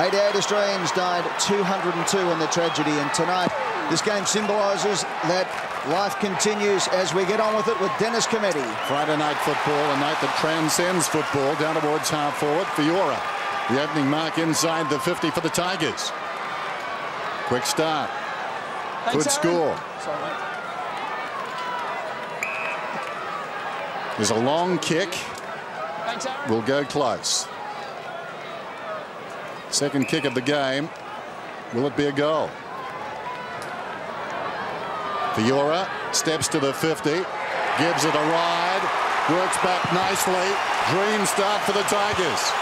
88 Australians died, 202 in the tragedy, and tonight this game symbolises that life continues as we get on with it with Dennis Cometti. Friday night football, a night that transcends football, down towards half forward. Fiora, the opening mark inside the 50 for the Tigers. Quick start. Thanks, Good score. Sorry, There's a long kick. Thanks, will go close. Second kick of the game. Will it be a goal? Fiora steps to the 50, gives it a ride, works back nicely. Dream start for the Tigers.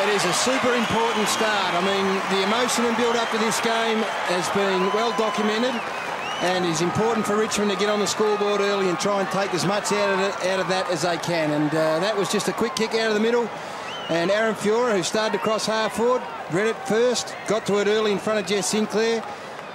It is a super important start. I mean, the emotion and build up to this game has been well documented and is important for Richmond to get on the scoreboard early and try and take as much out of, it, out of that as they can. And uh, that was just a quick kick out of the middle. And Aaron Fiora, who started across half forward, read it first, got to it early in front of Jess Sinclair,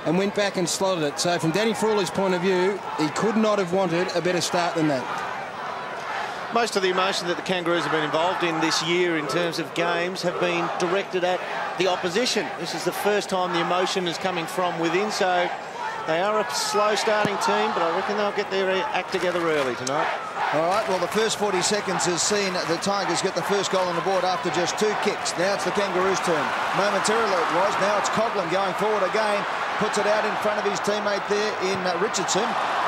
and went back and slotted it. So from Danny Frawley's point of view, he could not have wanted a better start than that. Most of the emotion that the Kangaroos have been involved in this year in terms of games have been directed at the opposition. This is the first time the emotion is coming from within, so they are a slow starting team, but I reckon they'll get their act together early tonight. All right, well, the first 40 seconds has seen the Tigers get the first goal on the board after just two kicks. Now it's the Kangaroos' turn. Momentarily it was. Now it's Coughlan going forward again. Puts it out in front of his teammate there in uh, Richardson,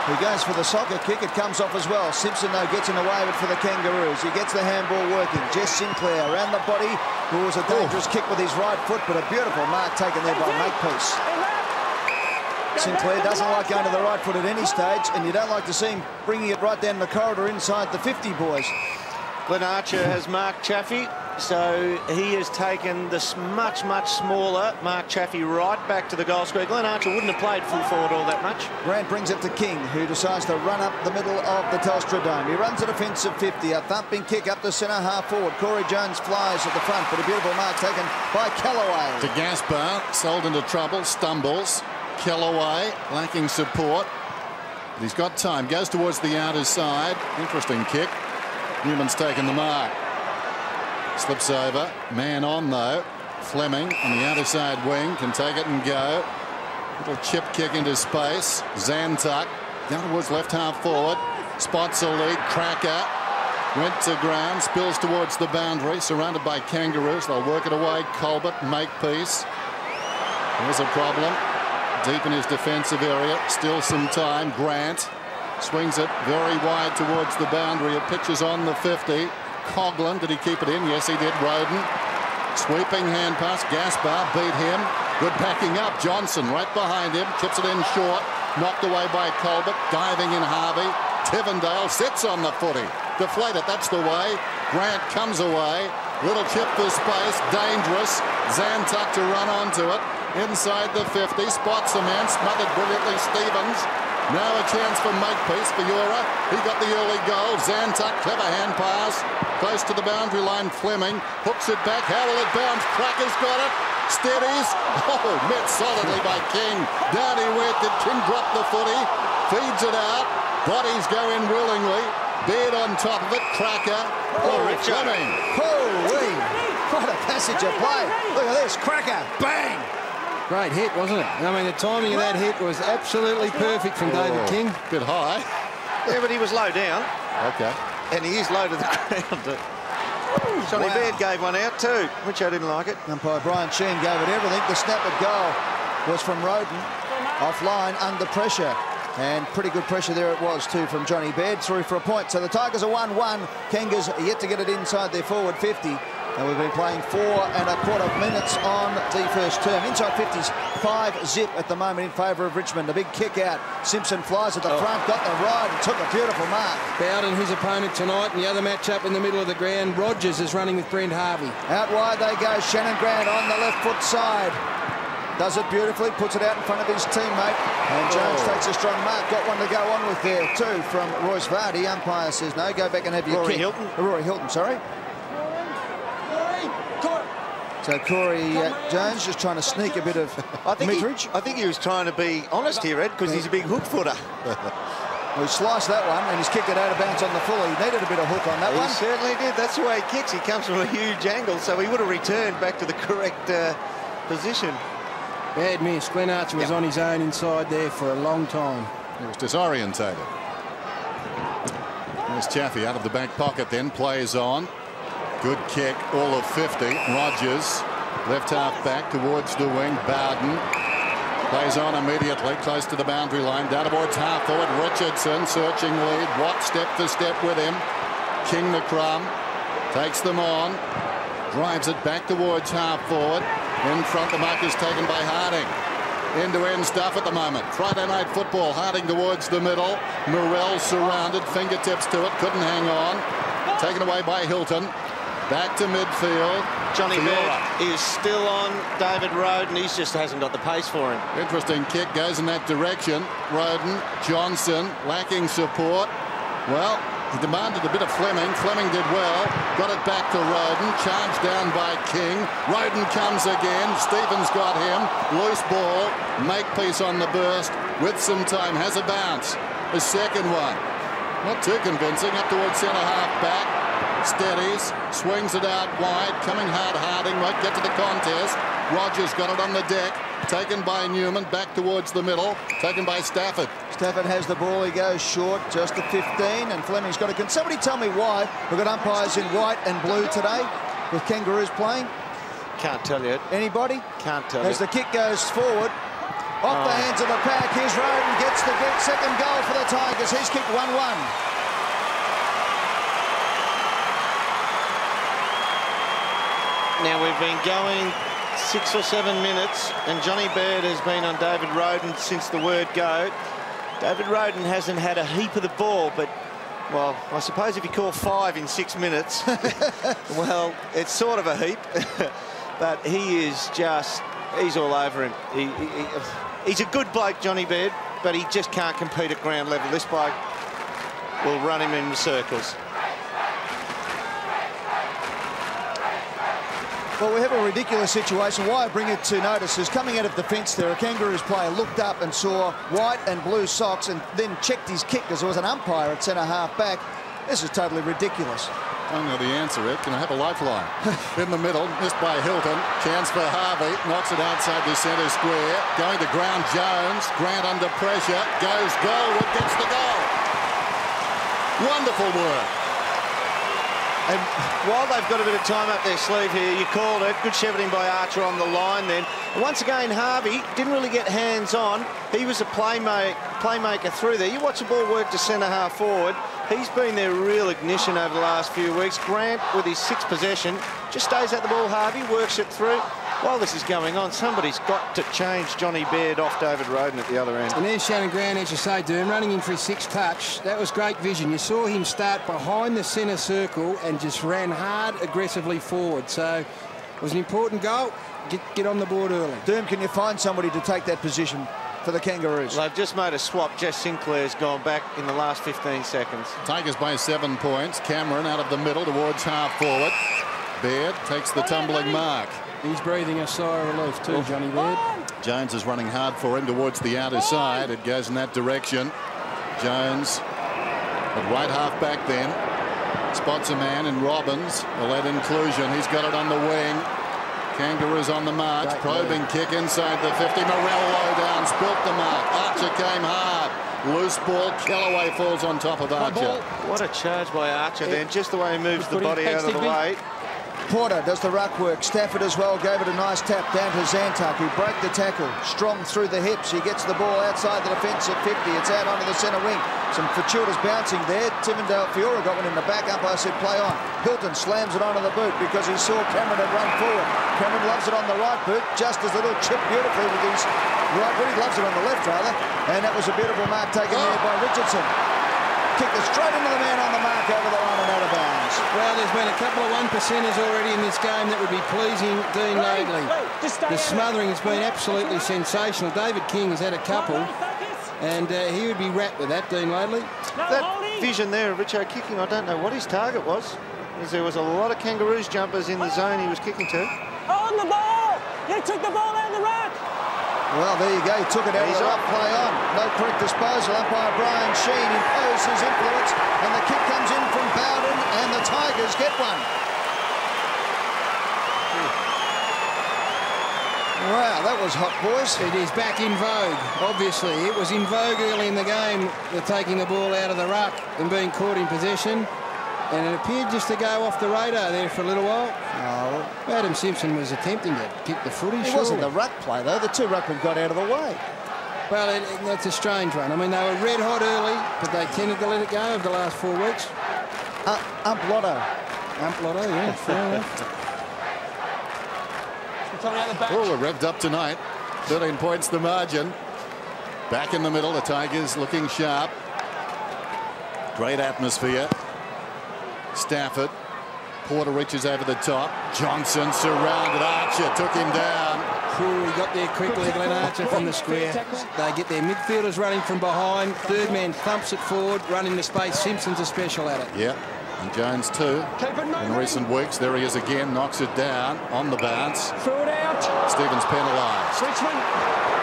who goes for the soccer kick. It comes off as well. Simpson, though, gets in the way of it for the Kangaroos. He gets the handball working. Jess Sinclair around the body, who was a dangerous oh. kick with his right foot, but a beautiful mark taken there by Makepeace. Sinclair doesn't like going to the right foot at any stage, and you don't like to see him bringing it right down the corridor inside the 50, boys. Glenn Archer has Mark Chaffey, so he has taken this much, much smaller Mark Chaffey right back to the goal square. Glenn Archer wouldn't have played full forward all that much. Grant brings it to King, who decides to run up the middle of the Telstra Dome. He runs a defensive 50, a thumping kick up the centre half forward. Corey Jones flies at the front, but a beautiful mark taken by Kellaway. De Gaspar, sold into trouble, stumbles. Kellaway lacking support. But he's got time. Goes towards the outer side. Interesting kick. Newman's taken the mark. Slips over. Man on though. Fleming on the outer side wing can take it and go. Little chip kick into space. Zantuck down towards left half forward. Spots a lead. Cracker went to ground. Spills towards the boundary. Surrounded by kangaroos. They'll work it away. Colbert make peace. There's a problem deep in his defensive area. Still some time. Grant swings it very wide towards the boundary. It pitches on the 50. Coughlan, did he keep it in? Yes, he did. Rodan. Sweeping hand pass. Gaspar beat him. Good backing up. Johnson right behind him. Chips it in short. Knocked away by Colbert. Diving in Harvey. Tivendale sits on the footy. Deflate it. That's the way. Grant comes away. Little chip for space. Dangerous. Zantuck to run onto it inside the 50. Spots a man, smothered brilliantly Stevens. Now a chance for Makepeace for Eura. He got the early goal. Zantuck, clever hand pass. Close to the boundary line, Fleming. Hooks it back. How will it bounce? Cracker's got it. Steadies. Oh, met solidly by King. Down he went. Did King drop the footy? Feeds it out. Bodies go in willingly. Beard on top of it. Cracker. Oh, oh Fleming. Holy. What a passage of play. Look at this. Cracker. Bang. Great hit, wasn't it? I mean, the timing of that hit was absolutely perfect from David oh, King. Bit high. Yeah, but he was low down. Okay. And he is low to the ground. Johnny wow. Baird gave one out too, which I didn't like it. Umpire Brian Sheen gave it everything. The snap at goal was from Rodan, offline, under pressure. And pretty good pressure there it was too from Johnny Baird, through for a point. So the Tigers are 1-1. Kangas yet to get it inside their forward 50. And we've been playing four and a quarter minutes on the first term. Inside 50s, five zip at the moment in favour of Richmond. A big kick out. Simpson flies at the oh. front, got the ride and took a beautiful mark. Bowden, his opponent tonight, and the other match up in the middle of the ground. Rogers is running with Brent Harvey. Out wide they go. Shannon Grant on the left foot side. Does it beautifully, puts it out in front of his teammate. And oh. Jones oh. takes a strong mark. Got one to go on with there too from Royce Vardy. Umpire says no, go back and have your Rory kick. Hilton. Rory Hilton, sorry. So Corey uh, Jones just trying to sneak a bit of I think meterage. He, I think he was trying to be honest here, Ed, because he's a big hook footer. Well, he sliced that one and he's kicked it out of bounds on the full. He needed a bit of hook on that He one. He certainly did. That's the way he kicks. He comes from a huge angle, so he would have returned back to the correct uh, position. Bad miss. Glenn Archer was on his own inside there for a long time. He was disorientated. There's Chaffey out of the back pocket then plays on. Good kick, all of 50. Rogers, left half back towards the wing. Bowden plays on immediately, close to the boundary line. Down towards half forward. Richardson searching lead. Watt step for step with him. King the crumb takes them on. Drives it back towards half forward. In front, the mark is taken by Harding. End-to-end stuff at the moment. Friday night football. Harding towards the middle. Morrell surrounded. Fingertips to it. Couldn't hang on. Taken away by Hilton. Back to midfield. Johnny. Baird is still on David Rodan. He just hasn't got the pace for him. Interesting kick goes in that direction. Rodan, Johnson lacking support. Well, he demanded a bit of Fleming. Fleming did well. Got it back to Rodan. Charged down by King. Rodan comes again. Stevens got him. Loose ball. Makepeace on the burst. With some time. Has a bounce. The second one. Not too convincing. Up towards centre half back. Steadies. Swings it out wide. Coming hard Harding. Won't get to the contest. Rogers got it on the deck. Taken by Newman. Back towards the middle. Taken by Stafford. Stafford has the ball. He goes short, just to 15, and Fleming's got it. Can somebody tell me why we've got umpires in white and blue today with Kangaroos playing? Can't tell you. Anybody? Can't tell As you. As the kick goes forward, off the oh. hands of the pack, here's Rodan, gets the get second goal for the Tigers. He's kicked 1-1. Now we've been going six or seven minutes, and Johnny Baird has been on David Rodan since the word go. David Rodan hasn't had a heap of the ball, but well, I suppose if you call five in six minutes, well, it's sort of a heap. but he is just, he's all over him. He, he- he- he's a good bloke, Johnny Baird, but he just can't compete at ground level. This bloke will run him in the circles. Well, we have a ridiculous situation. Why I bring it to notice is coming out of the fence there, a Kangaroos player looked up and saw white and blue socks and then checked his kick because there was an umpire at centre half back. This is totally ridiculous. I don't know the answer, Ed. Can I have a lifeline? In the middle, missed by Hilton. Chance for Harvey. Knocks it outside the centre square. Going to ground Jones. Grant under pressure. Goes goalward. Gets the goal. Wonderful work. And while they've got a bit of time up their sleeve here, you called it. Good shepherding by Archer on the line then. Once again, Harvey didn't really get hands on. He was a playmate, playmaker through there. You watch the ball work to centre half forward. He's been their real ignition over the last few weeks. Grant, with his sixth possession, just stays at the ball, Harvey, works it through. While this is going on, somebody's got to change Johnny Baird off David Rodan at the other end. And there's Shannon Grant, as you say, Doom, running in for his sixth touch. That was great vision. You saw him start behind the centre circle and just ran hard, aggressively forward. So it was an important goal. Get, get on the board early. Doom, can you find somebody to take that position for the Kangaroos? Well, They've just made a swap. Jess Sinclair's gone back in the last 15 seconds. Tigers by seven points. Cameron out of the middle towards half forward. Baird takes the tumbling mark. He's breathing a sigh of relief too, Johnny Baird. Jones is running hard for him towards the outer side. It goes in that direction. Jones at right half back then. Spots a man in Robbins. A lead inclusion. He's got it on the wing. Kangaroos on the march. Great Probing kick inside the 50. Morrell low down. Spilt the mark. Archer came hard. Loose ball. Kellaway falls on top of Archer. What a charge by Archer then, just the way he moves the body out of the back, way. Porter does the ruck work. Stafford as well gave it a nice tap down to Zantuck, who broke the tackle. Strong through the hips. He gets the ball outside the defence at 50. It's out onto the centre wing. Some fortuitous bouncing there. Tivendale Fiora got one in the back. Umpire said play on. Hilton slams it onto the boot because he saw Cameron had run forward. Cameron loves it on the right boot, just as the little chip beautifully with his right boot. He loves it on the left, rather. And that was a beautiful mark taken there by Richardson. Kicked it straight into the man on the mark over the line and out of bounds. Well, there's been a couple of one percenters already in this game that would be pleasing Dean Laidley. The smothering has been absolutely sensational. David King has had a couple, and uh, he would be wrapped with that, Dean Laidley. That vision there of Richo kicking, I don't know what his target was. Because there was a lot of Kangaroos jumpers in the zone he was kicking to. On the ball! You took the ball out of the rack! Well, there you go. He took it out He's of the off. play on. No correct disposal. Umpire Brian Sheen imposed his influence, and the kick comes in from Bowden, and the Tigers get one. Wow, that was hot, boys. It is back in vogue, obviously. It was in vogue early in the game, the taking the ball out of the ruck and being caught in possession. And it appeared just to go off the radar there for a little while. Oh, Adam Simpson was attempting to kick the footy, it wasn't the ruck play, though. The two ruckmen got out of the way. Well, it, it- that's a strange one. I mean, they were red hot early, but they tended to let it go over the last four weeks. Uh, ump Lotto. Ump Lotto, yeah, fair enough. Oh, we're revved up tonight. 13 points the margin. Back in the middle, the Tigers looking sharp. Great atmosphere. Stafford. Porter reaches over the top. Johnson surrounded. Archer took him down. Cool, he got there quickly, Glenn Archer from the square. They get their midfielders running from behind. Third man thumps it forward, running the space. Simpson's a special at it. Yeah, and Jones too. In recent weeks, there he is again, knocks it down on the bounce. Throw it out. Stevens penalised.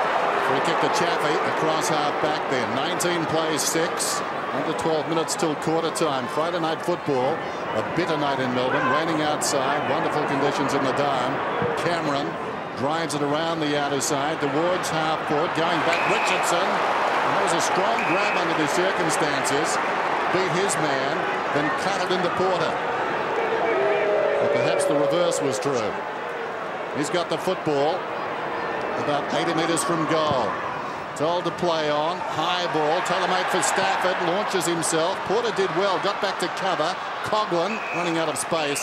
Free kick to Chaffey across half back there. 19 plays six. Under 12 minutes till quarter time. Friday night football. A bitter night in Melbourne. Raining outside. Wonderful conditions in the dome. Cameron drives it around the outer side towards half forward. Going back Richardson. And that was a strong grab under the circumstances. Beat his man. Then cut it into Porter. But perhaps the reverse was true. He's got the football about 80 metres from goal. Told to play on. High ball. Tailor-made for Stafford. Launches himself. Porter did well. Got back to cover. Coughlan running out of space.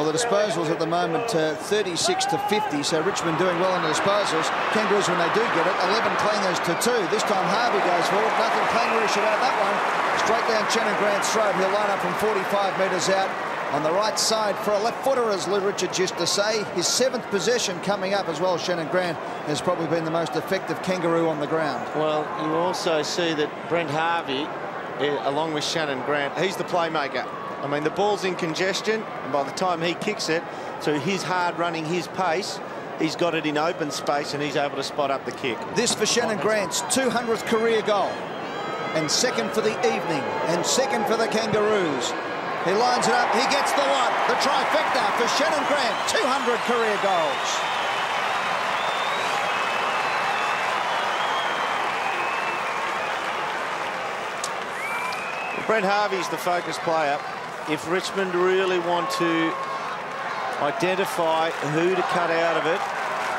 Well, the disposals at the moment, uh, 36 to 50, so Richmond doing well on the disposals. Kangaroos, when they do get it, 11 clangers to 2. This time Harvey goes forward. Nothing clangerish about that one. Straight down Shannon Grant's throat. He'll line up from 45 metres out on the right side for a left footer, as Lou Richards used to say. His seventh possession coming up as well. Shannon Grant has probably been the most effective kangaroo on the ground. Well, you also see that Brent Harvey, eh, along with Shannon Grant, he's the playmaker. I mean, the ball's in congestion, and by the time he kicks it, so his hard running, his pace, he's got it in open space and he's able to spot up the kick. This for Shannon Grant's 200th career goal. And second for the evening. And second for the Kangaroos. He lines it up. He gets the one. The trifecta for Shannon Grant. 200 career goals. Brent Harvey's the focus player. If Richmond really want to identify who to cut out of it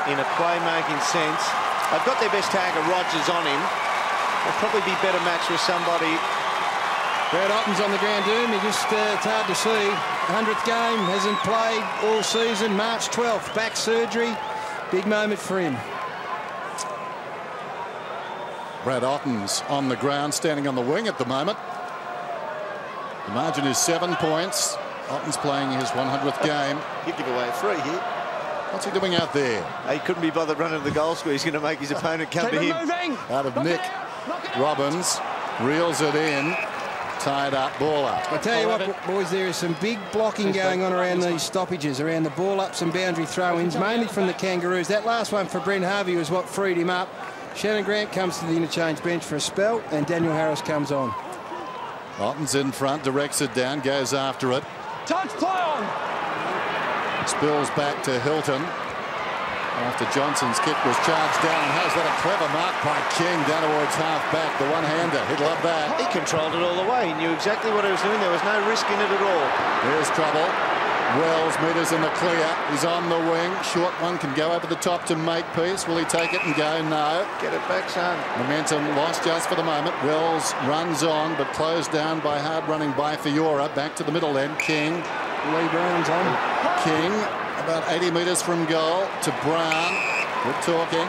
in a playmaking sense, they've got their best tagger, Rogers, on him. They'll probably be better matched with somebody. Brad Ottens on the ground, Doom. He just, uh, it's hard to see. 100th game, hasn't played all season. March 12th, back surgery. Big moment for him. Brad Ottens on the ground, standing on the wing at the moment. The margin is seven points. Ottens playing his 100th game. He'd give away a free here. What's he doing out there? He couldn't be bothered running to the goal square. He's going to make his opponent come Keep to him. moving. Out of Knock Nick it out. Knock it out. Robbins. Reels it in. Tied up, ball up. I tell you what, boys, there is some big blocking going on around these stoppages, around the ball ups and boundary throw-ins, mainly from the Kangaroos. That last one for Brent Harvey was what freed him up. Shannon Grant comes to the interchange bench for a spell, and Daniel Harris comes on. Ottens in front, directs it down, goes after it. Touch play on. Spills back to Hilton. After Johnson's kick was charged down. Has that a clever mark by King down towards half back. The one-hander. He'd love that. He controlled it all the way. He knew exactly what he was doing. There was no risk in it at all. Here's trouble. Wells meters in the clear. He's on the wing. Short one can go over the top to make peace. Will he take it and go? No. Get it back, son. Momentum lost just for the moment. Wells runs on, but closed down by hard running by Fiora. Back to the middle then. King. Leigh Brown's on. King about 80 metres from goal to Brown. Good talking.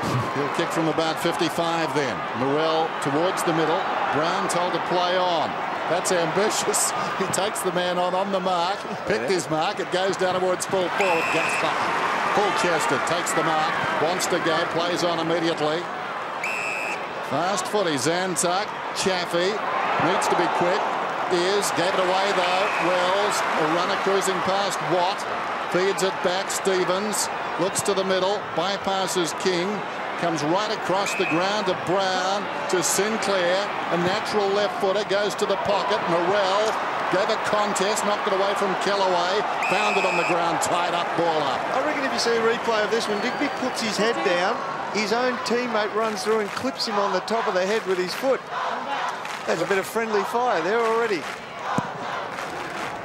He'll kick from about 55 then. Morrell towards the middle. Brown told to play on. That's ambitious. He takes the man on on the mark. Picked his mark. It goes down towards full forward. Gaspar. Full chested. Takes the mark. Wants to go. Plays on immediately. Fast footy. Zantuck. Chaffey. Needs to be quick. Is. Gave it away though. Wells. A runner cruising past Watt. Feeds it back. Stevens looks to the middle. Bypasses King. Comes right across the ground to Brown to Sinclair. A natural left footer goes to the pocket. Morrell gave a contest, knocked it away from Kellaway. Found it on the ground, tied up, ball up. I reckon if you see a replay of this one, Digby puts his head down. His own teammate runs through and clips him on the top of the head with his foot. There's a bit of friendly fire there already.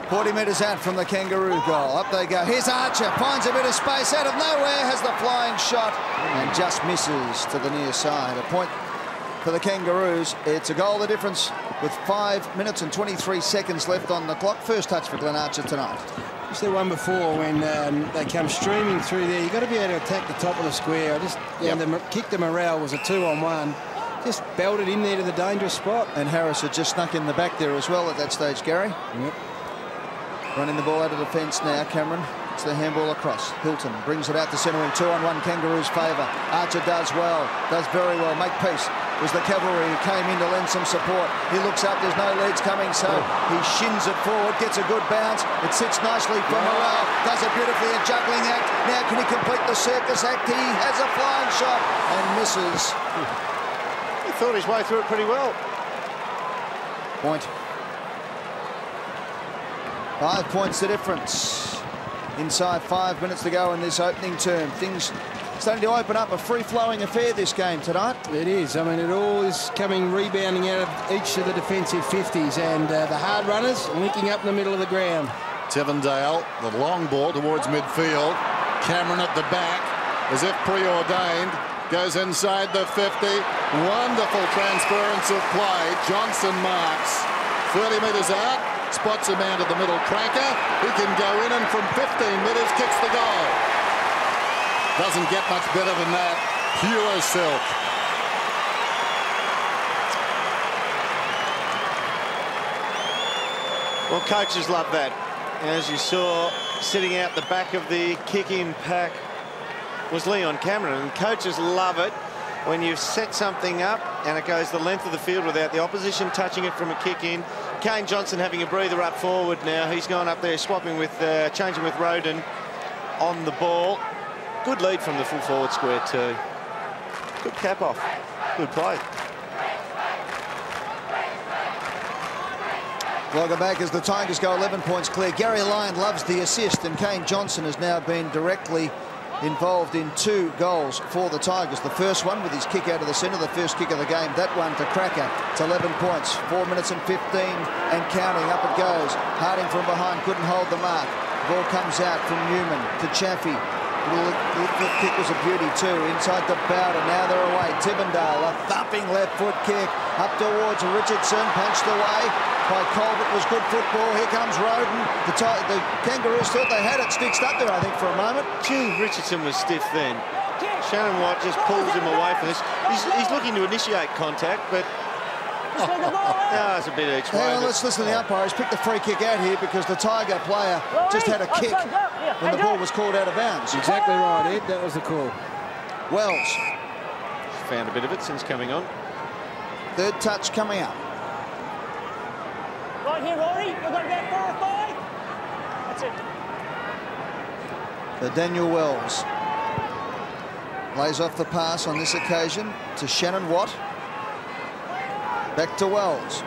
40 metres out from the Kangaroo goal. Up they go. Here's Archer. Finds a bit of space out of nowhere. Has the flying shot and just misses to the near side. A point for the Kangaroos. It's a goal the difference with 5 minutes and 23 seconds left on the clock. First touch for Glenn Archer tonight. Just the one before when um, they come streaming through there. You've got to be able to attack the top of the square. I just yeah, the kick to Morrell was a two-on-one. Just belted in there to the dangerous spot. And Harris had just snuck in the back there as well at that stage, Gary. Yep. Running the ball out of defence now, Cameron. It's the handball across. Hilton brings it out to centre in two on one Kangaroos' favour. Archer does well, does very well. Makepeace. It was the cavalry who came in to lend some support. He looks up, there's no leads coming, so oh. he shins it forward, gets a good bounce. It sits nicely for Morrell, does it beautifully, a juggling act. Now can he complete the circus act? He has a flying shot and misses. He thought his way through it pretty well. Point. Five points the difference. Inside five minutes to go in this opening term. Things starting to open up a free-flowing affair this game tonight. It is. I mean, it all is coming rebounding out of each of the defensive 50s and uh, the hard runners linking up in the middle of the ground. Tivendale, the long ball towards midfield. Cameron at the back, as if preordained, goes inside the 50. Wonderful transference of play. Johnson marks. 30 metres out, spots a man to the middle cracker. He can go in and from 15 metres kicks the goal. Doesn't get much better than that. Pure silk. Well, coaches love that. As you saw, sitting out the back of the kick-in pack was Leon Cameron. And coaches love it when you've set something up and it goes the length of the field without the opposition touching it from a kick-in. Kane Johnson having a breather up forward now. He's gone up there swapping with, uh, changing with Rodan on the ball. Good lead from the full forward square too. Good cap off. Good play. Welcome back as the Tigers go 11 points clear. Gary Lyon loves the assist and Kane Johnson has now been directly involved in two goals for the Tigers. The first one with his kick out of the centre, the first kick of the game. That one to Cracker. It's 11 points, 4 minutes and 15 and counting. Up it goes. Harding from behind couldn't hold the mark. Ball comes out from Newman to Chaffey. The kick was a beauty too. Inside the Bowder. Now they're away. Tivendale, a thumping left foot kick up towards Richardson. Punched away by Colbert. Was good football. Here comes Rodan. The, the Kangaroos thought they had it stitched up there, I think, for a moment. Gee, Richardson was stiff then. Shannon White just pulls him away from this. He's, he's looking to initiate contact, but no, it's a bit exposed. Hang on, let's listen to the umpire. He's picked the free kick out here because the Tiger player just had a kick when the ball was called out of bounds. Exactly right, Ed. That was the call. Wells. Found a bit of it since coming on. Third touch coming up. Right here, Rory. We've got about four or five. That's it. The Daniel Wells lays off the pass on this occasion to Shannon Watt. Back to Wells.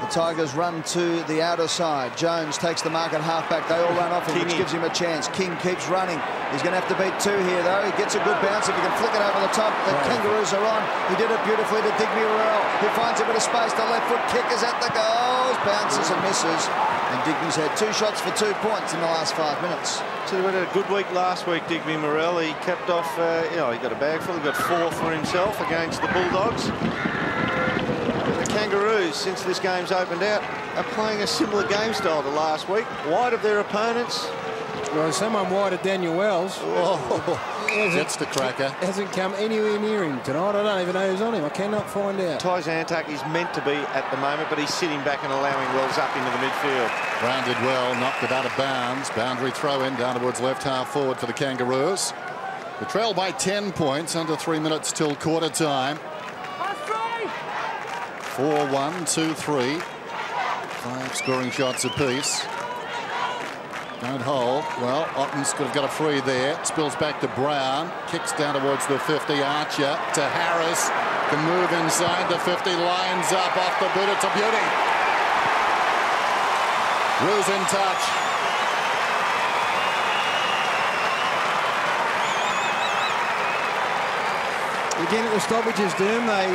The Tigers run to the outer side. Jones takes the mark at halfback. They all run off him, which gives him a chance. King keeps running. He's going to have to beat two here, though. He gets a good bounce. If he can flick it over the top, the right. Kangaroos are on. He did it beautifully to Digby Morrell, who finds a bit of space. The left foot kick is at the goals. Bounces and misses. And Digby's had two shots for two points in the last five minutes. So he had a good week last week, Digby Morrell. He kept off, uh, you know, he got a bag full. He got four for himself against the Bulldogs. The Kangaroos, since this game's opened out, are playing a similar game style to last week. Wide of their opponents. Well, someone wider of Daniel Wells. Oh, that's the cracker. Hasn't come anywhere near him tonight. I don't even know who's on him. I cannot find out. Ty Zantuck is meant to be at the moment, but he's sitting back and allowing Wells up into the midfield. Rounded well, knocked it out of bounds. Boundary throw in down towards left half forward for the Kangaroos. The trail by 10 points, under three minutes till quarter time. 4 1 2 3. Five scoring shots apiece. Don't hold. Well, Ottens could have got a free there. Spills back to Brown. Kicks down towards the 50. Archer to Harris. Can move inside the 50. Lines up off the boot. It's a beauty. Roos in touch. Again at the stoppages, Doom, they,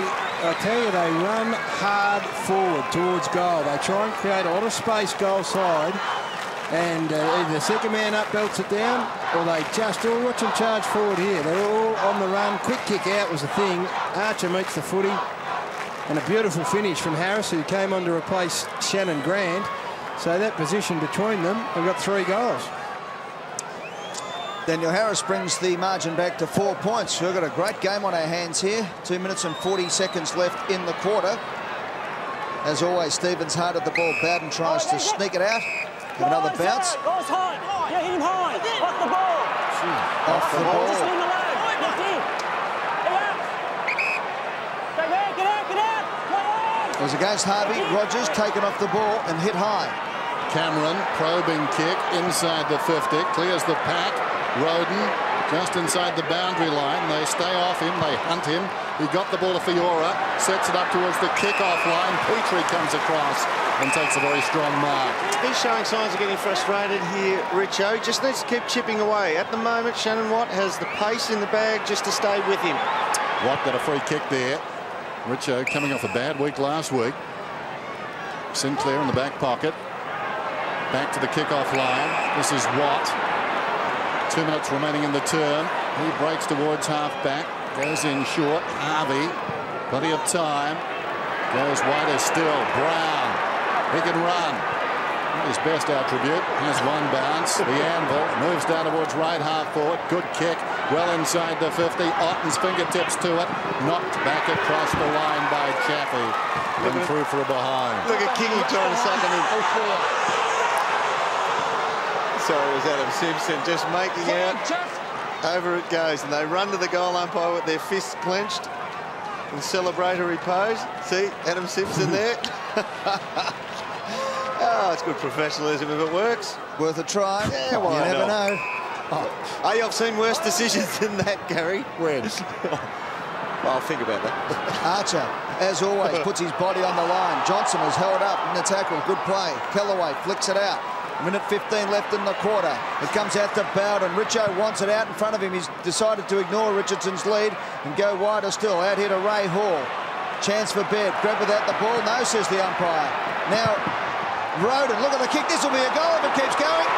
I tell you, they run hard forward towards goal. They try and create a lot of space goal side and uh, either the second man up belts it down or they just all watch them charge forward here. They're all on the run. Quick kick out was the thing. Archer meets the footy and a beautiful finish from Harris who came on to replace Shannon Grant. So that position between them, they've got three goals. Daniel Harris brings the margin back to four points. We've got a great game on our hands here. Two minutes and 40 seconds left in the quarter. As always, Stevens hard at the ball. Bowden tries to sneak it out. Give another bounce. Goes high. Yeah, hit him high. Off the ball. Off the Just ball. leave him alone. Left in. Get out. Go there. Get out. Get out. It was against Harvey. Rogers taken off the ball and hit high. Cameron, probing kick inside the 50. Clears the pack. Rodan just inside the boundary line. They stay off him. They hunt him. He got the ball to Fiora. Sets it up towards the kick-off line. Petrie comes across and takes a very strong mark. He's showing signs of getting frustrated here, Richo. Just needs to keep chipping away. At the moment, Shannon Watt has the pace in the bag just to stay with him. Watt got a free kick there. Richo coming off a bad week last week. Sinclair in the back pocket. Back to the kick-off line. This is Watt. Two minutes remaining in the term. He breaks towards half-back. Goes in short. Harvey. Plenty of time. Goes wider still. Brown. He can run. His best attribute. Has one bounce. The anvil moves down towards right half forward. Good kick. Well inside the 50. Ottens' fingertips to it. Knocked back across the line by Chaffey. And through for a behind. Look at Kingy trying to suck it in. Oh, So it was Adam Simpson just making out. Over it goes, and they run to the goal umpire with their fists clenched in celebratory pose. See, Adam Simpson there. oh, it's good professionalism if it works. Worth a try. Yeah, why you never not? know. Oh, I've seen worse decisions than that, Gary. When? I'll think about that. Archer, as always, puts his body on the line. Johnson is held up in the tackle. Good play. Kellaway flicks it out. Minute 15 left in the quarter. It comes out to Bowden. Richo wants it out in front of him. He's decided to ignore Richardson's lead and go wider still. Out here to Ray Hall. Chance for Baird. Grab without the ball. No, says the umpire. Now, Rodan, look at the kick. This will be a goal if it keeps going.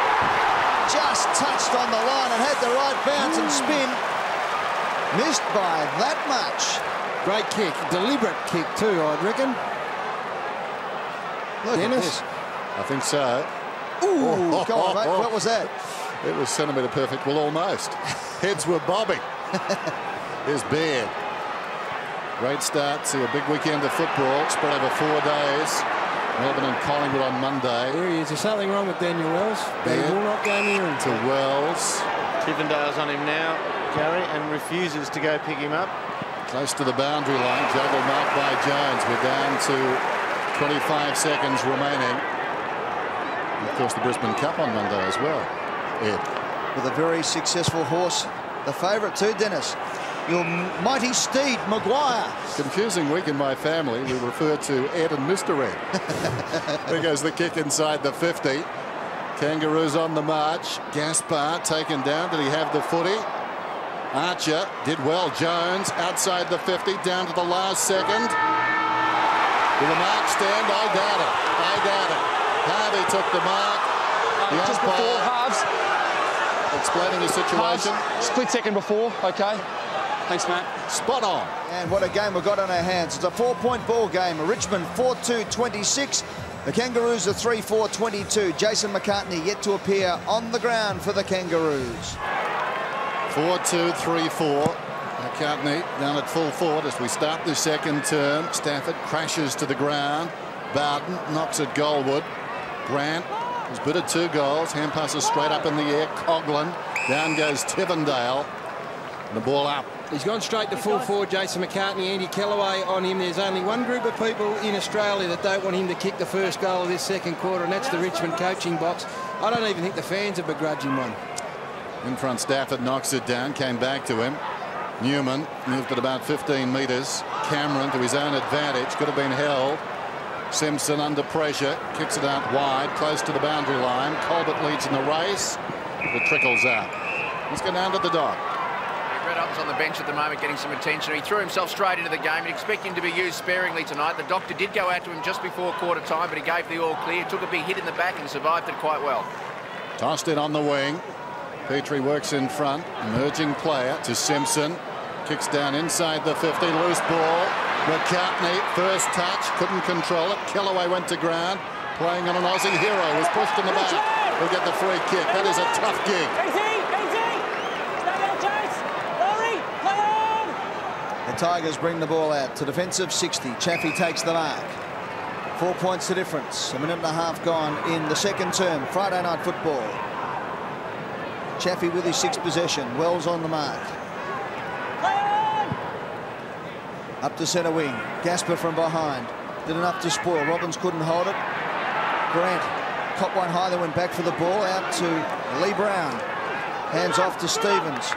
Just touched on the line and had the right bounce and spin. Missed by that much. Great kick, deliberate kick too, I'd reckon. Look Dennis? I think so. At this. Ooh, come on, mate. What was that? It was centimetre perfect. Well, almost. Heads were bobbing. Here's Baird. Great start to a big weekend of football spread over four days. Melbourne and Collingwood on Monday. There he is. There's something wrong with Daniel Wells. They Yeah. will not go near him. To Wells. Tivendale's on him now, Gary, and refuses to go pick him up. Close to the boundary line. Juggle marked by Jones. We're down to 25 seconds remaining. And of course, the Brisbane Cup on Monday as well. Ed. With a very successful horse. The favourite too, Dennis. Your mighty steed, Maguire. Confusing week in my family. We refer to Ed and Mr. Ed. there goes the kick inside the 50. Kangaroos on the march. Gaspar taken down. Did he have the footy? Archer did well. Jones outside the 50, down to the last second. Will the mark stand? I doubt it. I doubt it. Harvey took the mark. The just before halves, explaining the halves, situation. split second before. Okay. Thanks, Matt. Spot on. And what a game we've got on our hands. It's a four-point ball game. Richmond 4-2-26. The Kangaroos are 3-4-22. Jason McCartney yet to appear on the ground for the Kangaroos. 4-2-3-4. McCartney down at full forward as we start the second term. Stafford crashes to the ground. Bowden knocks at Goldwood. Grant has bitted two goals. Hand passes straight up in the air. Coughlan. Down goes Tivendale. And the ball up. He's gone straight to full forward, Jason McCartney, Andy Kellaway on him. There's only one group of people in Australia that don't want him to kick the first goal of this second quarter, and that's the Richmond coaching box. I don't even think the fans are begrudging one. In front, Stafford knocks it down, came back to him. Newman moved at about 15 metres. Cameron to his own advantage, could have been held. Simpson under pressure, kicks it out wide, close to the boundary line. Colbert leads in the race. It trickles out. Let's go down to the dock. Red Up's on the bench at the moment getting some attention. He threw himself straight into the game. You'd expect him to be used sparingly tonight. The doctor did go out to him just before quarter time, but he gave the all clear. Took a big hit in the back and survived it quite well. Tossed it on the wing. Petrie works in front. Emerging player to Simpson. Kicks down inside the 50. Loose ball. McCartney, first touch, couldn't control it. Kellaway went to ground. Playing on an Aussie hero. Was pushed in the back. He'll get the free kick. That is a tough gig. The Tigers bring the ball out to defensive 60. Chaffey takes the mark. Four points the difference. A minute and a half gone in the second term. Friday night football. Chaffey with his sixth possession. Wells on the mark. Up to centre wing. Gaspar from behind. Did enough to spoil. Robbins couldn't hold it. Grant caught one high, then went back for the ball. Out to Leigh Brown. Hands off to Stevens.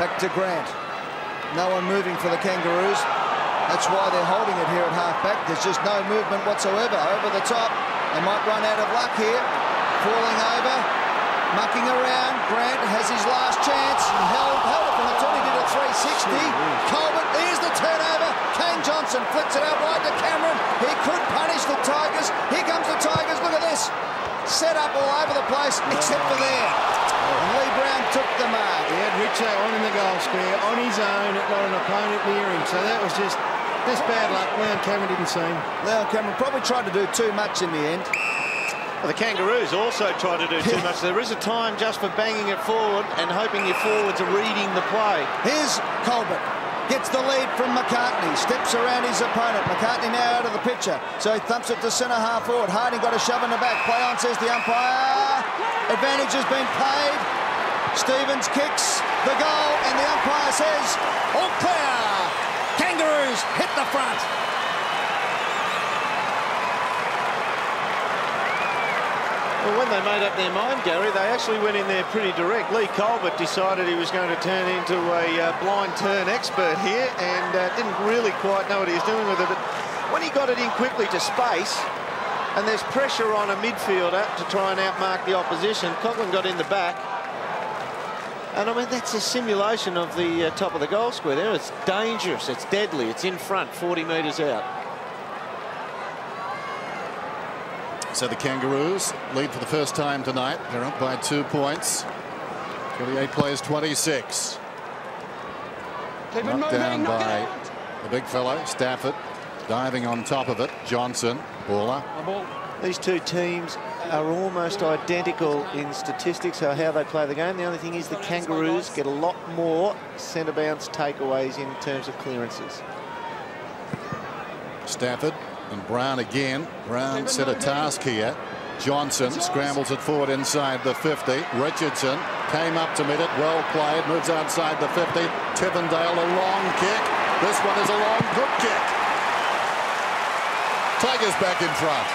Back to Grant. No one moving for the Kangaroos. That's why they're holding it here at half-back. There's just no movement whatsoever. Over the top. They might run out of luck here. Falling over. Mucking around. Grant has his last chance. Held, held it from the top. He did a 360. Colbert, here's the turnover. Kane Johnson flicks it out wide to Cameron. He could punish the Tigers. Here comes the Tigers. Look at this. Set up all over the place, except for there. And Leigh Brown took the mark. He had Richo on in the goal square, on his own, not an opponent near him. So that was just, just bad luck. Leon Cameron didn't see him. Leon Cameron probably tried to do too much in the end. Well, the Kangaroos also try to do too much. There is a time just for banging it forward and hoping your forwards are reading the play. Here's Colbert. Gets the lead from McCartney. Steps around his opponent. McCartney now out of the picture. So he thumps it to centre half forward. Harding got a shove in the back. Play on, says the umpire. Advantage has been paid. Stevens kicks the goal and the umpire says, all clear. Kangaroos hit the front. Well, when they made up their mind, Gary, they actually went in there pretty direct. Leigh Colbert decided he was going to turn into a uh, blind turn expert here and uh, didn't really quite know what he was doing with it. But when he got it in quickly to space, and there's pressure on a midfielder to try and outmark the opposition, Coughlan got in the back. And I mean, that's a simulation of the uh, top of the goal square there. It's dangerous, it's deadly, it's in front, 40 metres out. So the Kangaroos lead for the first time tonight. They're up by two points. 28 plays 26. Keep Knocked moving, down by out. the big fellow, Stafford. Diving on top of it, Johnson, baller. Ball. These two teams are almost identical in statistics of how they play the game. The only thing is the Kangaroos get a lot more centre bounce takeaways in terms of clearances. Stafford and Brown again. Brown set a task here. Johnson scrambles it forward inside the 50. Richardson came up to meet it. Well played. Moves outside the 50. Tivendale a long kick. This one is a long good kick. Tigers back in front.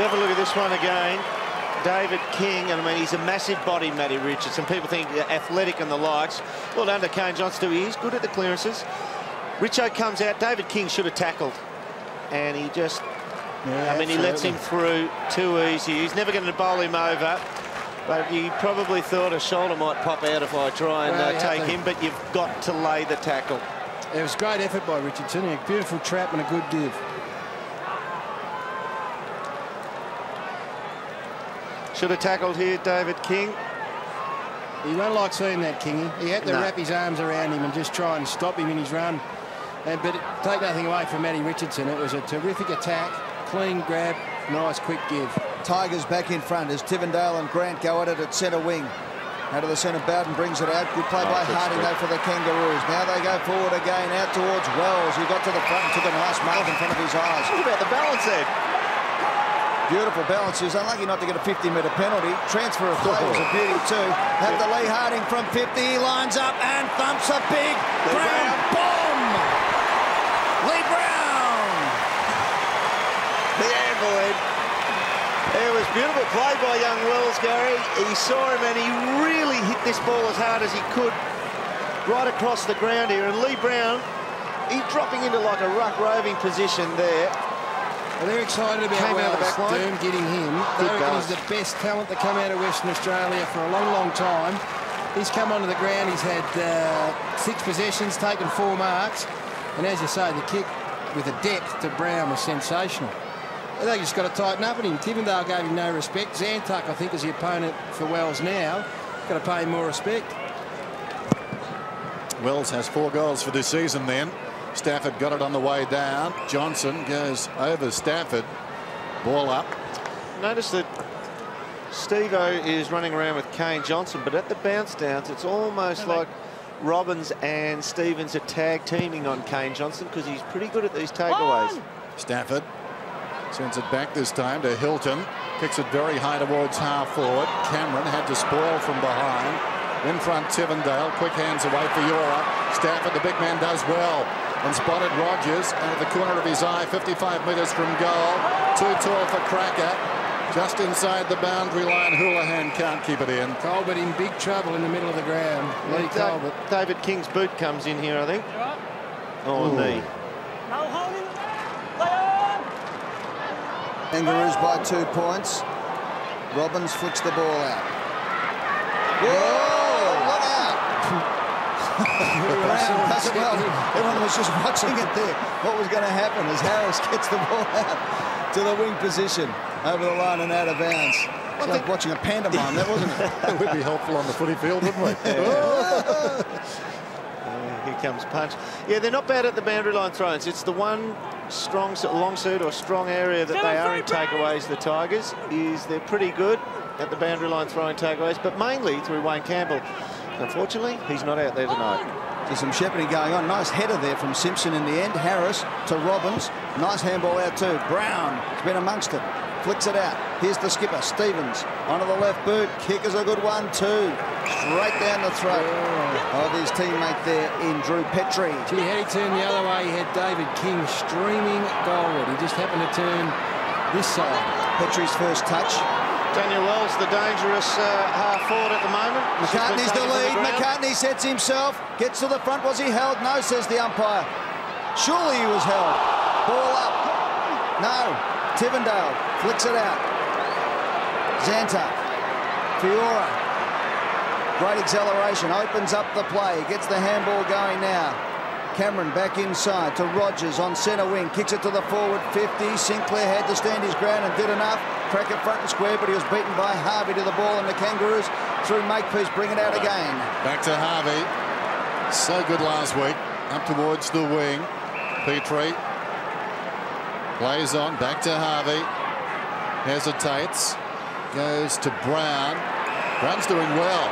Have a look at this one again, David King, and I mean, he's a massive body, Matty Richardson. People think athletic and the likes. Well done to Kane Johnson. he is good at the clearances. Richo comes out, David King should have tackled. And he just, Yeah, I mean, he lets him through too easy. He's never going to bowl him over. But you probably thought a shoulder might pop out if I try and Well, uh, take him, but you've got to lay the tackle. It was great effort by Richardson. A beautiful trap and a good give. Should have tackled here, David King. You don't like seeing that, Kingy. He had to No. wrap his arms around him and just try and stop him in his run. And, but it, take nothing away from Matty Richardson. It was a terrific attack, clean grab, nice quick give. Tigers back in front as Tivendale and Grant go at it at centre wing. Out of the centre, Bowden brings it out. Good play oh, by good Harding though for the Kangaroos. Now they go forward again out towards Wells. He got to the front and took a nice mark in front of his eyes. What about the balance there? Beautiful balance. He was unlucky not to get a 50-metre penalty. Transfer of play was a beauty too. Have the Leigh Harding from 50. He lines up and thumps a big Brown bomb. Leigh Brown fumble then. It was beautiful play by young Wells, Gary. He saw him and he really hit this ball as hard as he could right across the ground here. And Leigh Brown, he's dropping into like a ruck roving position there. Well, they're excited about Came out of the Wells, back line. Doom getting him. They Good reckon he's the best talent to come out of Western Australia for a long, long time. He's come onto the ground. He's had uh, six possessions, taken four marks. And as you say, the kick with the depth to Brown was sensational. They just got to tighten up at him. Tivendale gave him no respect. Zantuck, I think, is the opponent for Wells now. Got to pay him more respect. Wells has four goals for this season then. Stafford got it on the way down. Johnson goes over Stafford. Ball up. Notice that Stevo is running around with Kane Johnson, but at the bounce downs, it's almost like Robbins and Stevens are tag teaming on Kane Johnson because he's pretty good at these takeaways. Stafford sends it back this time to Hilton. Kicks it very high towards half forward. Cameron had to spoil from behind. In front, Tivendale. Quick hands away for Fiora. Stafford, the big man, does well. And spotted Rogers out of the corner of his eye, 55 metres from goal. Too tall for Cracker. Just inside the boundary line. Houlihan can't keep it in. Colbert in big trouble in the middle of the ground. Leigh Da- Colbert. David King's boot comes in here, I think. Oh, Ooh. knee. No holding. Kangaroos by two points. Robbins flicks the ball out. Whoa! Well. Everyone was just watching it there. What was going to happen as Harris gets the ball out to the wing position over the line and out of bounds. It's like watching a pantomime, that wasn't it? It would be helpful on the footy field, wouldn't we? Uh, here comes punch. Yeah, they're not bad at the boundary line throws. It's the one strong long suit or strong area that they are in takeaways, the Tigers, is they're pretty good at the boundary line throwing takeaways, but mainly through Wayne Campbell. Unfortunately, he's not out there tonight. There's some shepherding going on. Nice header there from Simpson in the end. Harris to Robbins. Nice handball out too. Brown has been amongst it. Flicks it out. Here's the skipper, Stevens. Onto the left boot. Kick is a good one too. Straight down the throat of his teammate there in Drew Petrie. Gee, had he turned the other way, he had David King streaming goalward. He just happened to turn this side. Petrie's first touch. Daniel Wells, the dangerous uh, half forward at the moment. He's just been McCartney's the lead. ground. McCartney sets himself. Gets to the front. Was he held? No, says the umpire. Surely he was held. Ball up. No. Tivendale flicks it out. Zanta. Fiora. Great acceleration. Opens up the play. Gets the handball going now. Cameron back inside to Rogers on centre wing. Kicks it to the forward 50. Sinclair had to stand his ground and did enough. Crack it front and square, but he was beaten by Harvey to the ball, and the Kangaroos through Makepeace bring it out again. Back to Harvey. So good last week. Up towards the wing. Petrie. Plays on. Back to Harvey. Hesitates. Goes to Brown. Brown's doing well.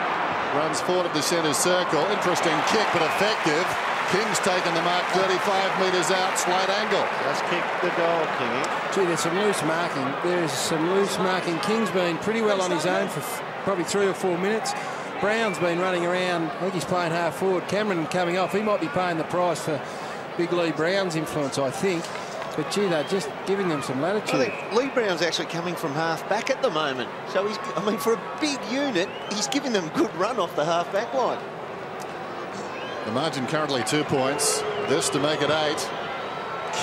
Runs forward of the centre circle. Interesting kick, but effective. King's taken the mark 35 metres out. Slight angle. Just kick the goal, Kingy. Gee, there's some loose marking. There is some loose marking. King's been pretty well on his own for probably three or four minutes. Brown's been running around. I think he's playing half forward. Cameron coming off. He might be paying the price for Big Leigh Brown's influence, I think. But gee, they're just giving them some I latitude. think Leigh Brown's actually coming from half back at the moment. So he's, I mean, for a big unit, he's giving them good run off the half back line. The margin currently two points. This to make it eight.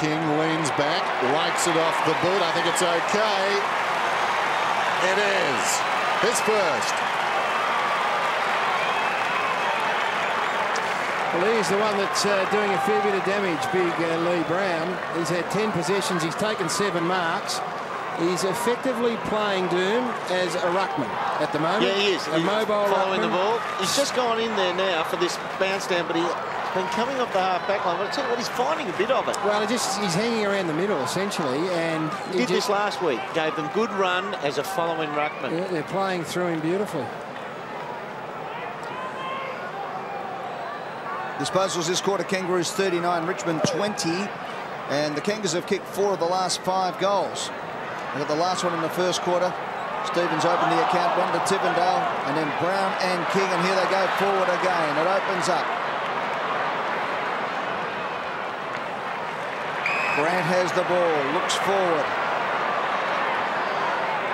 King leans back, wipes it off the boot. I think it's okay. It is. His first. Well, he's the one that's uh, doing a fair bit of damage, big uh, Leigh Brown. He's had 10 possessions. He's taken seven marks. He's effectively playing Doom as a ruckman at the moment. Yeah, he is. A He's mobile following ruckman. the ball. He's just gone in there now for this bounce down, but he's been coming off the half back line. But I tell you what, he's finding a bit of it. Well, he just he's hanging around the middle essentially, and He he did this last week. Gave them good run as a following ruckman. yeah, they're playing through him beautifully. Disposals this quarter, Kangaroos 39, Richmond 20. And the Kangaroos have kicked four of the last five goals. They got the last one in the first quarter. Stevens opened the account, one to Tivendale, and then Brown and King, and here they go forward again. It opens up. Grant has the ball, looks forward.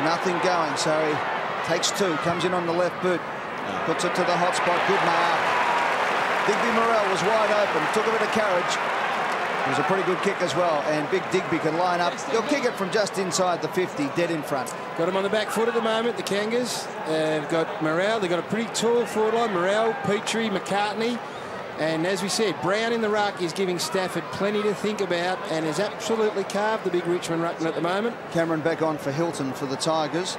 Nothing going, so he takes two, comes in on the left boot, puts it to the hot spot. Good mark. Digby Morrell was wide open, took a bit of courage. It was a pretty good kick as well, and Big Digby can line up. He'll kick it from just inside the 50, dead in front. Got him on the back foot at the moment, the Kangas. They've got Morrell. They've got a pretty tall forward line. Morrell, Petrie, McCartney. And as we said, Brown in the ruck is giving Stafford plenty to think about and has absolutely carved the big Richmond ruckman at the moment. Cameron back on for Hilton for the Tigers.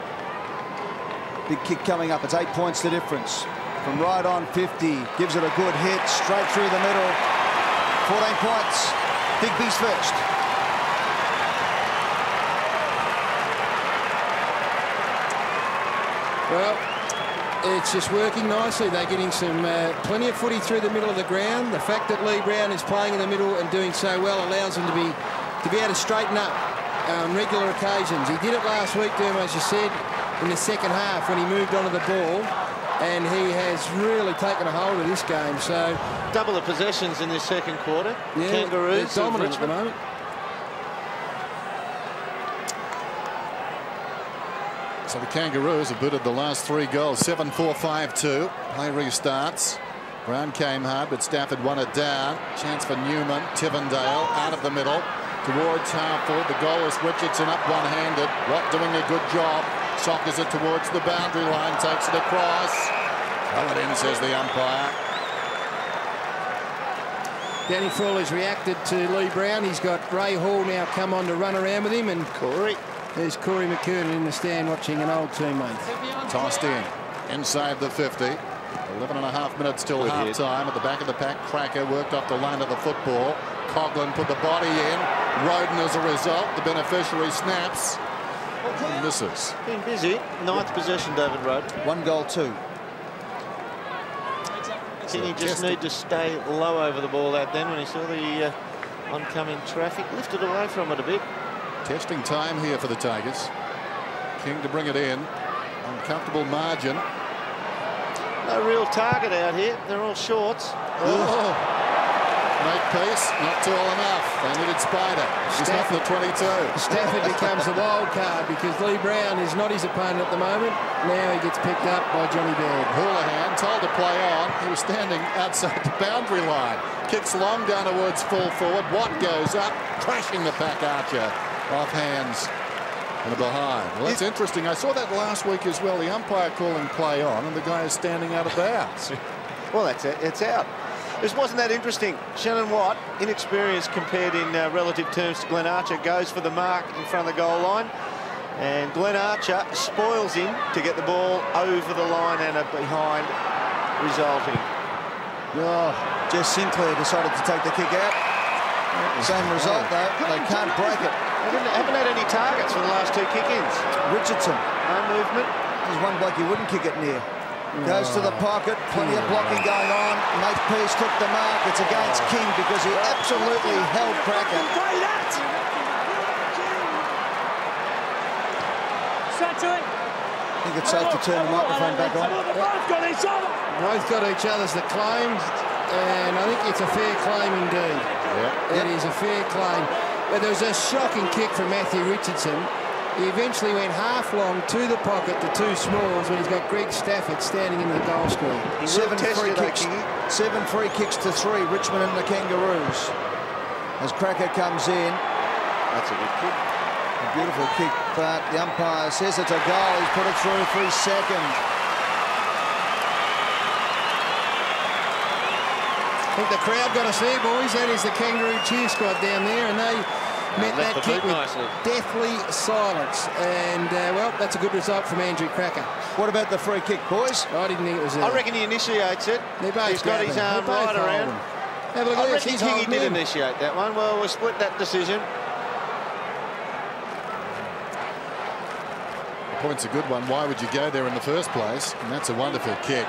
Big kick coming up. It's eight points the difference. From right on 50. Gives it a good hit. Straight through the middle. 14 points. Digby's first. Well, it's just working nicely. They're getting some uh, plenty of footy through the middle of the ground. The fact that Leigh Brown is playing in the middle and doing so well allows him to be to be able to straighten up on regular occasions. He did it last week, Dermo, as you said, in the second half when he moved onto the ball, and he has really taken a hold of this game. So double the possessions in this second quarter. Yeah, Kangaroos they're dominant at the moment. So the Kangaroos have booted the last three goals. 7-4-5-2. Play restarts. Brown came hard, but Stafford won it down. Chance for Newman. Tivendale out of the middle towards half forward. The goal is Richardson up one-handed. Watt doing a good job. Sockers it towards the boundary line. Takes it across. Throw it in, says the umpire. Danny Frawley's reacted to Leigh Brown. He's got Ray Hall now come on to run around with him. And Corey. There's Corey McKernan in the stand watching an old teammate. Tossed in. Inside the 50. 11 and a half minutes till half time. At the back of the pack, Cracker worked off the line of the football. Coughlan put the body in. Rodan as a result. The beneficiary snaps. And misses. Been busy. Ninth possession, David Rodan. One goal, two. He just need to stay low over the ball out then when he saw the uh, oncoming traffic? Lifted away from it a bit. Testing time here for the Tigers. King to bring it in. Uncomfortable margin. No real target out here. They're all shorts. Oh. Make peace, not tall enough. They needed Spider. He's not the 22. Stafford becomes the wild card because Leigh Brown is not his opponent at the moment. Now he gets picked up by Johnny Baird. Houlihan told to play on. He was standing outside the boundary line. Kicks long down towards full forward. Watt goes up, crashing the pack archer off hands and behind. Well, that's interesting. I saw that last week as well. The umpire calling play on, and the guy is standing out of bounds. well, that's it. It's out. This wasn't that interesting. Shannon Watt, inexperienced compared in uh, relative terms to Glenn Archer, goes for the mark in front of the goal line. And Glenn Archer spoils him to get the ball over the line and a behind, resulting. Oh, Jess Sinclair decided to take the kick out. Same result, though. They can't break it. They haven't had any targets for the last two kick-ins. Richardson. No movement. There's one bloke you wouldn't kick it near. Goes to the pocket, plenty of blocking going on. Makepeace took the mark. It's against King because he absolutely held Cracker. I think it's safe to turn the microphone back on. Both got each other. Both got each other's the claim, and I think it's a fair claim indeed. Yeah. It is a fair claim. But there was a shocking kick from Matthew Richardson. He eventually went half long to the pocket to two smalls when he's got Greg Stafford standing in the goal square. Seven free kicks. Seven free kicks to three. Richmond and the Kangaroos. As Cracker comes in. That's a good kick. A beautiful kick, but the umpire says it's a goal. He's put it through for his second. I think the crowd got us there, boys. That is the Kangaroo cheer squad down there, and they met that kick with nicely. deathly silence. And, uh, well, that's a good result from Andrew Cracker. What about the free kick, boys? I didn't think it was there. I reckon he initiates it. They're both He's got his arm right around. Have a look I at reckon this. he did initiate that one. Well, we'll split that decision. The point's a good one. Why would you go there in the first place? And that's a wonderful kick.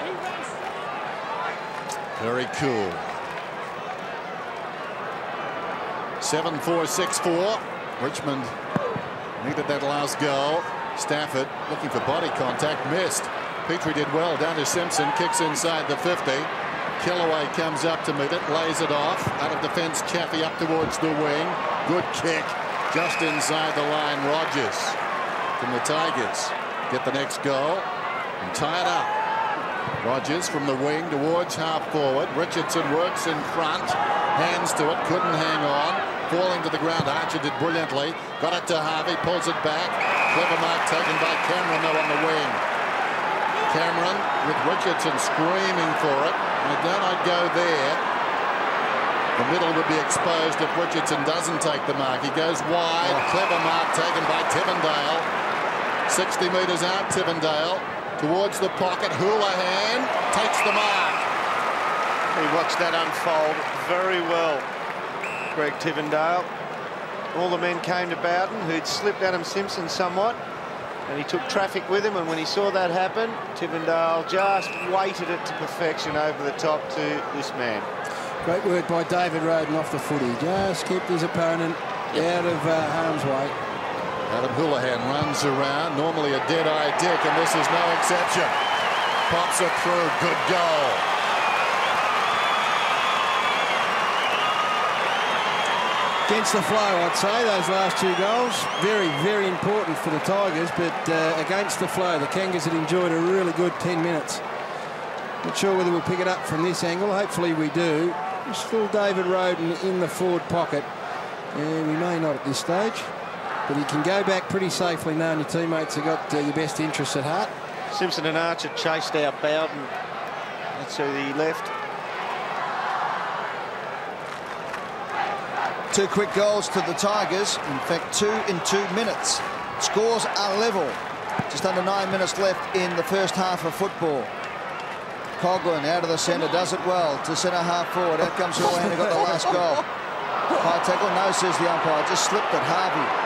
Very cool. 7-4-6-4. Richmond needed that last goal. Stafford looking for body contact. Missed. Petrie did well down to Simpson. Kicks inside the 50. Kellaway comes up to meet it. Lays it off. Out of defence. Chaffey up towards the wing. Good kick. Just inside the line. Rogers. from the Tigers. Get the next goal and tie it up. Rogers from the wing towards half forward. Richardson works in front. Hands to it. Couldn't hang on. Falling to the ground. Archer did brilliantly. Got it to Harvey. Pulls it back. Clever mark taken by Cameron though on the wing. Cameron with Richardson screaming for it. I doubt I'd go there. The middle would be exposed if Richardson doesn't take the mark. He goes wide. Oh. Clever mark taken by Tivendale. 60 metres out, Tivendale. Towards the pocket. Houlihan takes the mark. He watched that unfold very well. Greg Tivendale. All the men came to Bowden, who'd slipped Adam Simpson somewhat, and he took traffic with him. And when he saw that happen, Tivendale just weighted it to perfection over the top to this man. Great work by David Rodan off the footy. Just kept his opponent out of uh, harm's way. Adam Houlihan runs around, normally a dead-eye dick, and this is no exception. Pops it through, good goal. Against the flow, I'd say, those last two goals. Very, very important for the Tigers, but uh, against the flow, the Kangas had enjoyed a really good 10 minutes. Not sure whether we'll pick it up from this angle. Hopefully we do. Still David Rodan in the forward pocket. And we may not at this stage. But he can go back pretty safely knowing your teammates have got uh, your best interests at heart. Simpson and Archer chased out Bowden. That's who he left. Two quick goals to the Tigers. In fact, two in two minutes. Scores are level. Just under nine minutes left in the first half of football. Coughlan out of the centre, does it well to centre half forward. Out comes Houlihan, who got the last goal. High tackle, no, says the umpire. Just slipped it, Harvey.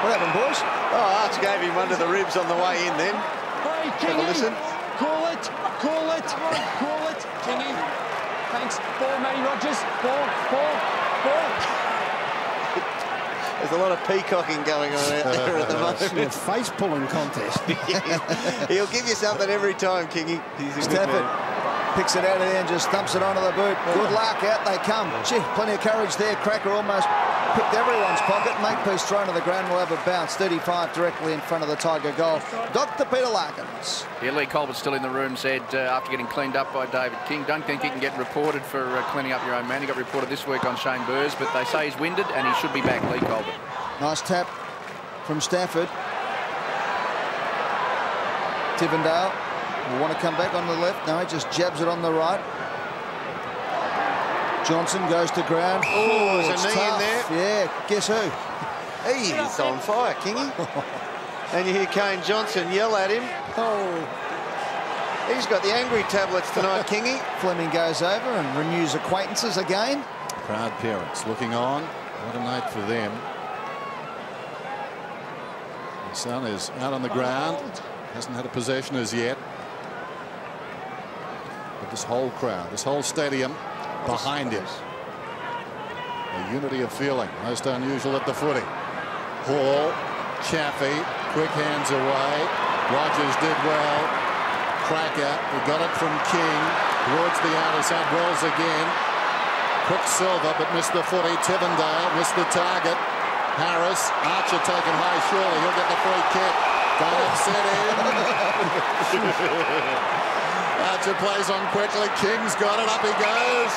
What happened, boys? Oh, Arch gave him under the ribs on the way in then. Hey, Have a listen. Call it, call it, call it. Kingy. Thanks. Ball, Matty Rogers. Ball, ball, ball. There's a lot of peacocking going on out there at the moment. face pulling contest. He'll give you something every time, Kingy. He's a good Stafford man. Picks it out of there and just thumps it onto the boot. Good luck, out they come. Gee, plenty of courage there. Cracker almost picked everyone's pocket. Makepeace thrown to the ground will have a bounce. 35 directly in front of the Tiger goal. Dr. Peter Larkins. Yeah, Leigh Colbert still in the room said uh, after getting cleaned up by David King, don't think he can get reported for uh, cleaning up your own man. He got reported this week on Shane Burrs, but they say he's winded and he should be back, Leigh Colbert. Nice tap from Stafford. Tivendale will want to come back on the left. No, he just jabs it on the right. Johnson goes to ground. Oh, there's it's a knee in there. Yeah, guess who? He is on fire, Kingy. and you hear Kane Johnson yell at him. Oh, He's got the angry tablets tonight, Kingy. Fleming goes over and renews acquaintances again. Proud parents looking on. What a night for them. The son is out on the ground. Hasn't had a possession as yet. But this whole crowd, this whole stadium behind him. A unity of feeling, most unusual at the footy. Hall, Chaffey, quick hands away. Rogers did well. Cracker, he got it from King towards the outer side. Wells again. Quicksilver, but missed the footy. Tivendale missed the target. Harris, Archer taken high, surely he'll get the free kick. Don't upset him. Archer plays on quickly. King's got it. Up he goes.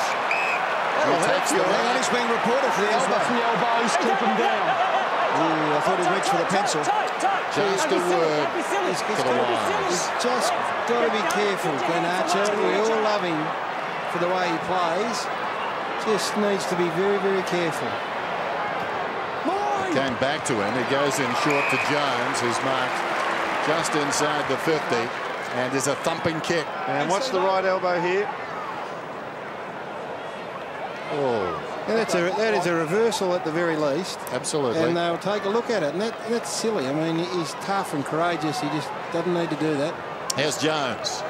He takes the Hang on, he's being reported for the elbow. left the elbows, keep him down. Ooh, I thought he reached for the pencil. Just a word for the Lions. He's just got to be careful, Glenn Archer. We all love him for the way he plays. Just needs to be very, very careful. Came back to him. He goes in short to Jones, who's marked just inside the 50, and there's a thumping kick. And what's the right elbow here? Oh, And that's a, that is a reversal at the very least. absolutely. And they'll take a look at it. And that, that's silly. I mean, he's tough and courageous. He just doesn't need to do that. Here's Jones.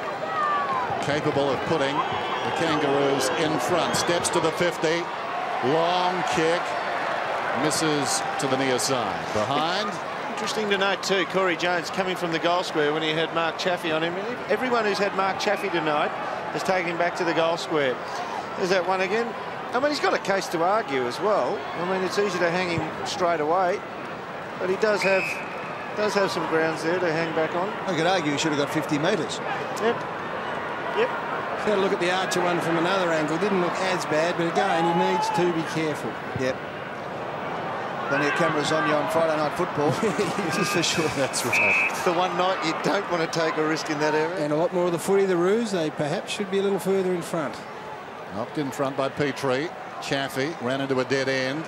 Capable of putting the Kangaroos in front. Steps to the 50. Long kick. Misses to the near side. Behind. Interesting to note too, Corey Jones coming from the goal square when he had Mark Chaffey on him. Everyone who's had Mark Chaffey tonight has taken him back to the goal square. There's that one again. I mean, he's got a case to argue as well. I mean, it's easy to hang him straight away, but he does have Does have some grounds there to hang back on. I could argue he should have got 50 metres. Yep. Yep. Had a look at the Archer one from another angle. Didn't look as bad, but again, he needs to be careful. Yep. Plenty of cameras on you on Friday night football. for sure. That's right. It's the one night you don't want to take a risk in that area. And a lot more of the footy, the Roos, they perhaps should be a little further in front. Knocked in front by Petrie. Chaffey ran into a dead end.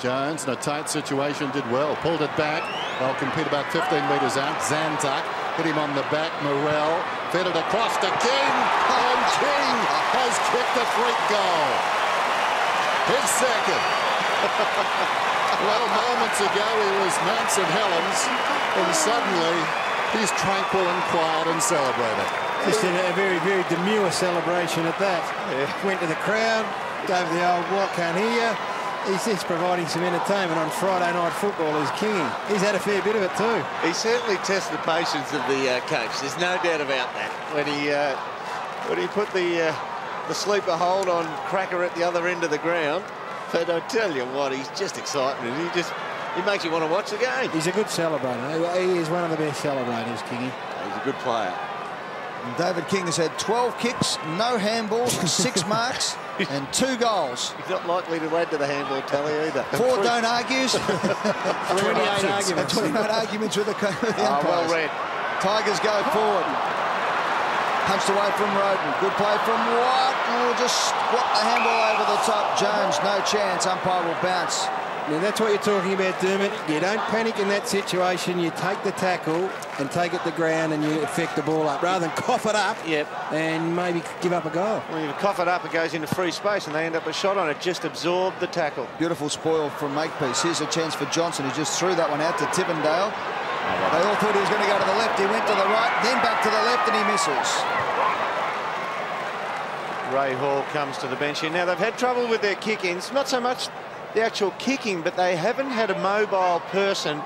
Jones in a tight situation did well. Pulled it back. They'll compete about 15 metres out. Zantuck hit him on the back. Morrell fed it across to King. And King has kicked a freak goal. His second. well, moments ago he was Mount St Helens. And suddenly he's tranquil and quiet and celebrating. Just in a very, very demure celebration at that. Went to the crowd, gave the old what can't hear you. He's just providing some entertainment on Friday night football as King. He's had a fair bit of it too. He certainly tested the patience of the uh, coach. There's no doubt about that. When he uh, when he put the uh, the sleeper hold on Cracker at the other end of the ground. But I tell you what, he's just exciting. He just he makes you want to watch the game. He's a good celebrator. He is one of the best celebrators, Kingy. He's a good player. And David King has had 12 kicks, no handballs, six marks, and two goals. He's not likely to add to the handball tally either. Four don't argues. 28 arguments. 28 arguments with the, with the Ah, well read. Tigers go forward. Punched away from Rodan. Good play from Watt. Will just squat the handball over the top. Jones, no chance. Umpire will bounce. Now that's what you're talking about, Dermot. You don't panic in that situation. You take the tackle and take it to ground and you affect the ball up rather than cough it up Yep. and maybe give up a goal. When you cough it up, it goes into free space and they end up a shot on it. Just absorb the tackle. Beautiful spoil from Makepeace. Here's a chance for Johnson. He just threw that one out to Tivendale. They all thought he was going to go to the left. He went to the right, then back to the left, and he misses. Ray Hall comes to the bench here. Now, they've had trouble with their kick-ins. Not so much the actual kicking, but they haven't had a mobile person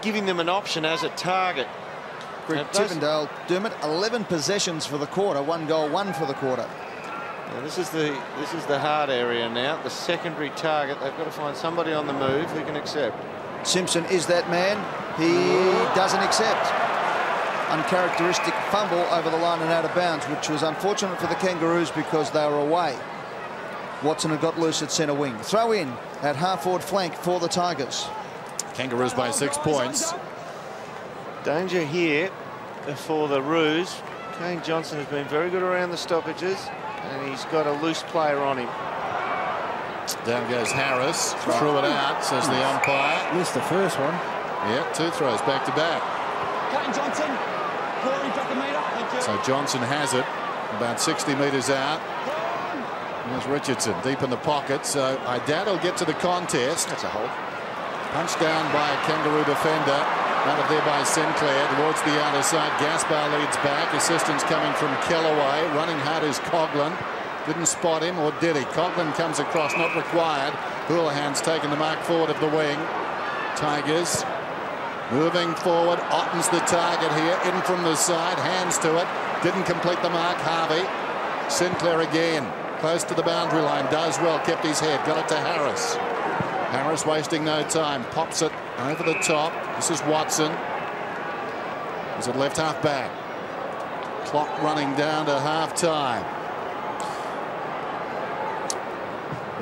giving them an option as a target. Greg Tivendale, Dermot, 11 possessions for the quarter. One goal, one for the quarter. Now, this is the this is the hard area now. The secondary target. They've got to find somebody on the move who can accept. Simpson is that man. He doesn't accept. Uncharacteristic fumble over the line and out of bounds, which was unfortunate for the Kangaroos because they were away. Watson had got loose at centre wing. Throw in at half-forward flank for the Tigers. Kangaroos by six points. Danger here for the Roos. Kane Johnson has been very good around the stoppages, and he's got a loose player on him. Down goes Harris. Threw it out, says the umpire. Missed the first one. Yeah, two throws back to back. Kane Johnson. Corey, back a metre. Thank you. So Johnson has it about 60 metres out. There's Richardson deep in the pocket. So I doubt he'll get to the contest. That's a hole. Punched down by a Kangaroo defender. Out of there by Sinclair towards the outer side. Gaspar leads back. Assistance coming from Kellaway. Running hard is Coughlan. Didn't spot him, or did he? Coughlan comes across, not required. Houlihan's taken the mark forward of the wing. Tigers moving forward. Ottens the target here. In from the side. Hands to it. Didn't complete the mark. Harvey. Sinclair again. Close to the boundary line. Does well. Kept his head. Got it to Harris. Harris wasting no time. Pops it over the top. This is Watson. Is it left half back? Clock running down to half time.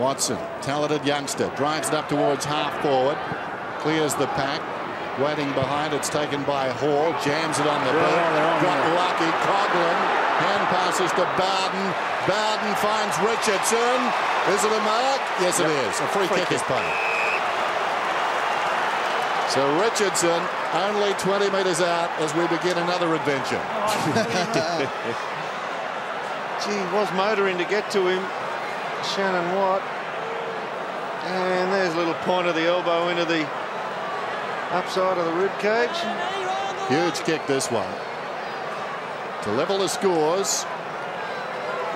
Watson, talented youngster, drives it up towards half forward. Clears the pack. Waiting behind, it's taken by Hall. Jams it on the boot. they're Got there. lucky. Coughlan. Hand passes to Bowden. Bowden finds Richardson. Is it a mark? Yes, it is. A free, kick is played. So Richardson only 20 metres out as we begin another adventure. Oh, Gee, was motoring to get to him. Shannon Watt. And there's a little point of the elbow into the upside of the rib cage. Huge kick this one. To level the scores.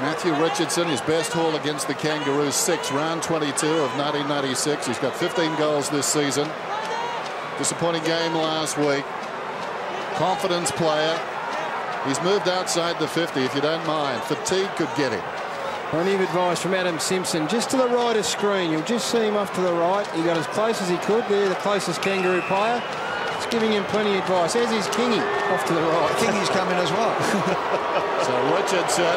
Matthew Richardson, his best haul against the Kangaroos, six, round 22 of 1996. He's got 15 goals this season. Disappointing game last week. Confidence player. He's moved outside the 50, if you don't mind. Fatigue could get him. Plenty of advice from Adam Simpson. Just to the right of screen. You'll just see him off to the right. He got as close as he could there, the closest Kangaroo player. It's giving him plenty of advice, as is Kingy off to the right. Kingy's coming as well. So Richardson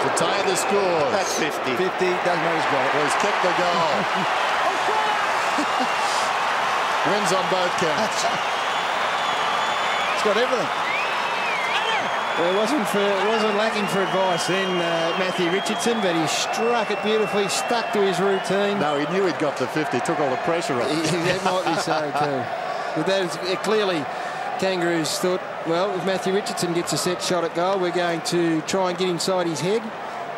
to tie the score. That's 50. 50, doesn't matter, he's got it. Has kicked the goal. Wins on both counts. He's got everything. Well, it wasn't for it wasn't lacking for advice then, uh, Matthew Richardson, but he struck it beautifully, stuck to his routine. No, he knew he'd got to 50, took all the pressure off. that might be so too. But that is uh, clearly Kangaroos thought, well, if Matthew Richardson gets a set shot at goal, we're going to try and get inside his head.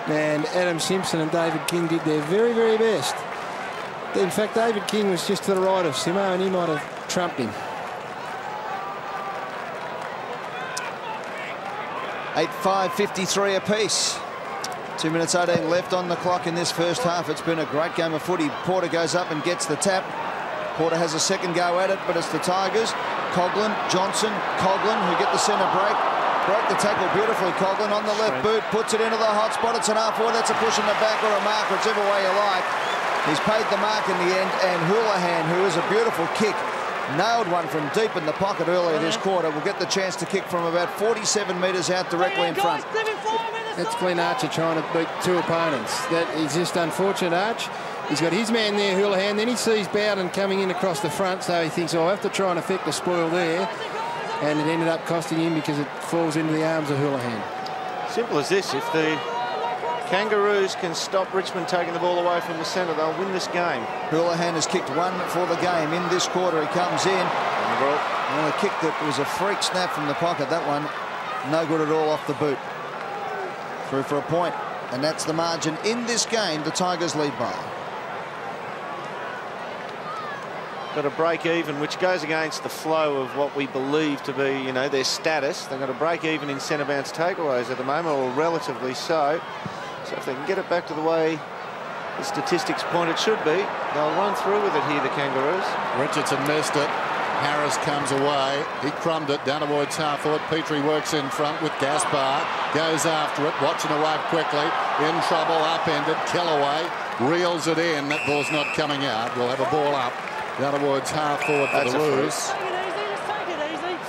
And Adam Simpson and David King did their very, very best. In fact, David King was just to the right of Simo, and he might have trumped him. 8-5, 53 apiece. Two minutes 18 left on the clock in this first half. It's been a great game of footy. Porter goes up and gets the tap. Porter has a second go at it, but it's the Tigers. Coughlan, Johnson, Coughlan, who get the centre break. Broke the tackle beautifully. Coughlan on the left boot, puts it into the hot spot. It's an half forward. That's a push in the back or a mark, whichever way you like. He's paid the mark in the end, and Houlihan, who is a beautiful kick, nailed one from deep in the pocket earlier this quarter, will get the chance to kick from about 47 metres out directly in front. That's Glenn Archer trying to beat two opponents. That is just unfortunate, Arch. He's got his man there, Houlihan. Then he sees Bowden coming in across the front, so he thinks, oh, I'll have to try and affect the spoil there. And it ended up costing him because it falls into the arms of Houlihan. Simple as this. If the Kangaroos can stop Richmond taking the ball away from the centre, they'll win this game. Houlihan has kicked one for the game. In this quarter, he comes in. And a kick that was a freak snap from the pocket. That one, no good at all off the boot. Through for a point. And that's the margin in this game. The Tigers lead by. Got a break even, which goes against the flow of what we believe to be, you know, their status. They've got a break even in centre bounce takeaways at the moment, or relatively so. So if they can get it back to the way the statistics point it should be, they'll run through with it here, the Kangaroos. Richardson missed it. Harris comes away. He crumbed it down towards half forward. Petrie works in front with Gaspar. Goes after it. Watching away quickly. In trouble. Upended. Kellaway reels it in. That ball's not coming out. We'll have a ball up down towards half forward for That's the a. Roos.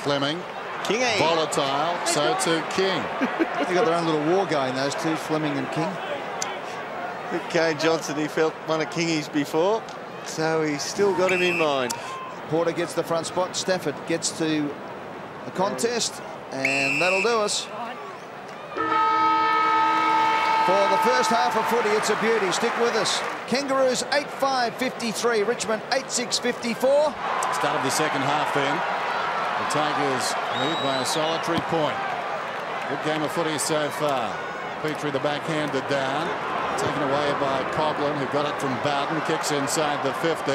Fleming. King A. Volatile. So too King. They've got their own little war going, those two, Fleming and King. Kane Johnson, he felt one of Kingy's before, so he's still got him in mind. Porter gets the front spot. Stafford gets to the contest, and that'll do us. For the first half of footy, it's a beauty. Stick with us. Kangaroos 8-5-53, Richmond 8-6-54. Start of the second half then. The Tigers lead by a solitary point. Good game of footy so far. Petrie the backhanded down. Taken away by Coughlan, who got it from Bowden. Kicks inside the 50.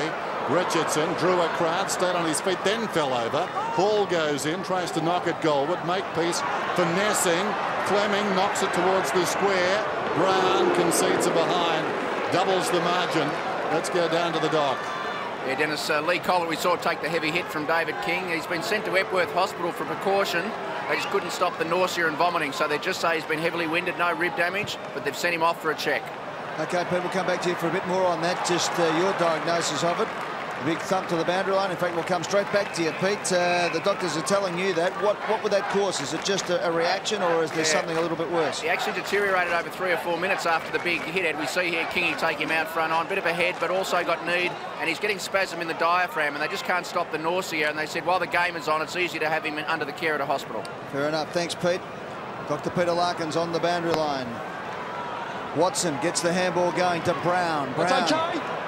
Richardson drew a crowd, stayed on his feet, then fell over. Hall goes in, tries to knock it goalward. Makepeace finessing. Fleming knocks it towards the square. Brown concedes a behind. Doubles the margin. Let's go down to the dock. Yeah, Dennis, uh, Leigh Colbert we saw take the heavy hit from David King. He's been sent to Epworth Hospital for precaution. They just couldn't stop the nausea and vomiting, so they just say he's been heavily winded, no rib damage, but they've sent him off for a check. Okay, Pete, we'll come back to you for a bit more on that. Just uh, your diagnosis of it. A big thump to the boundary line. In fact, we'll come straight back to you, Pete. Uh, the doctors are telling you that. What what would that cause? Is it just a, a reaction, or is there Yeah. something a little bit worse? He actually deteriorated over three or four minutes after the big hit. Ed, we see here Kingy take him out front on, bit of a head, but also got kneed, and he's getting spasm in the diaphragm, and they just can't stop the nausea. And they said while the game is on, it's easy to have him in, under the care at a hospital. Fair enough. Thanks, Pete. Dr. Peter Larkins on the boundary line. Watson gets the handball going to Brown. Brown. That's okay.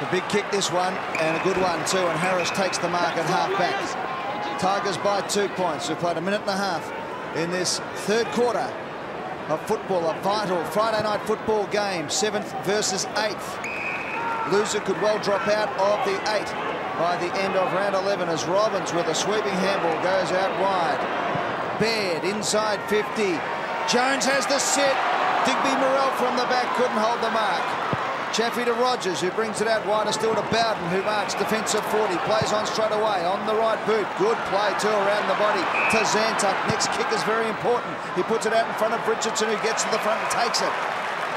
It's a big kick, this one, and a good one, too. And Harris takes the mark at half back. Tigers by two points. We've played a minute and a half in this third quarter of football, a vital Friday night football game, seventh versus eighth. Loser could well drop out of the eight by the end of round 11 as Robbins with a sweeping handball goes out wide. Baird inside 50. Jones has the sit. Digby Morrell from the back couldn't hold the mark. Chaffey to Rogers, who brings it out wider still to Bowden, who marks defensive 40. Plays on straight away, on the right boot. Good play, too, around the body to Zantuck. Next kick is very important. He puts it out in front of Richardson, who gets to the front and takes it.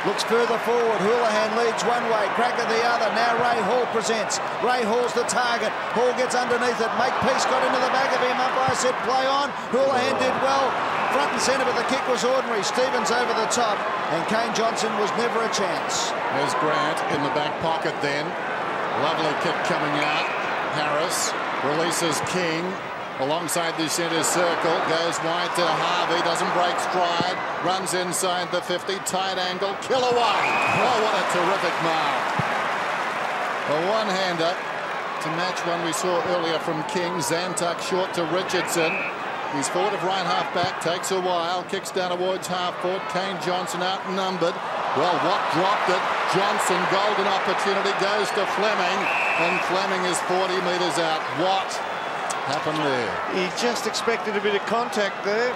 Looks further forward. Houlihan leads one way, Cracker the other. Now Ray Hall presents. Ray Hall's the target. Hall gets underneath it. Make Peace got into the back of him. Umpire said play on. Houlihan did well. Front and centre, but the kick was ordinary. Stevens over the top. And Kane Johnson was never a chance. There's Grant in the back pocket then. Lovely kick coming out. Harris releases King alongside the centre circle. Goes wide to Harvey. Doesn't break stride. Runs inside the 50. Tight angle. Kellaway. Oh, what a terrific mark. A one-hander to match one we saw earlier from King. Zantuck short to Richardson. He's forward of right half back. Takes a while. Kicks down towards half forward. Kane Johnson outnumbered. Well, Watt dropped it. Johnson, golden opportunity, goes to Fleming. And Fleming is 40 metres out. What happened there? He just expected a bit of contact there.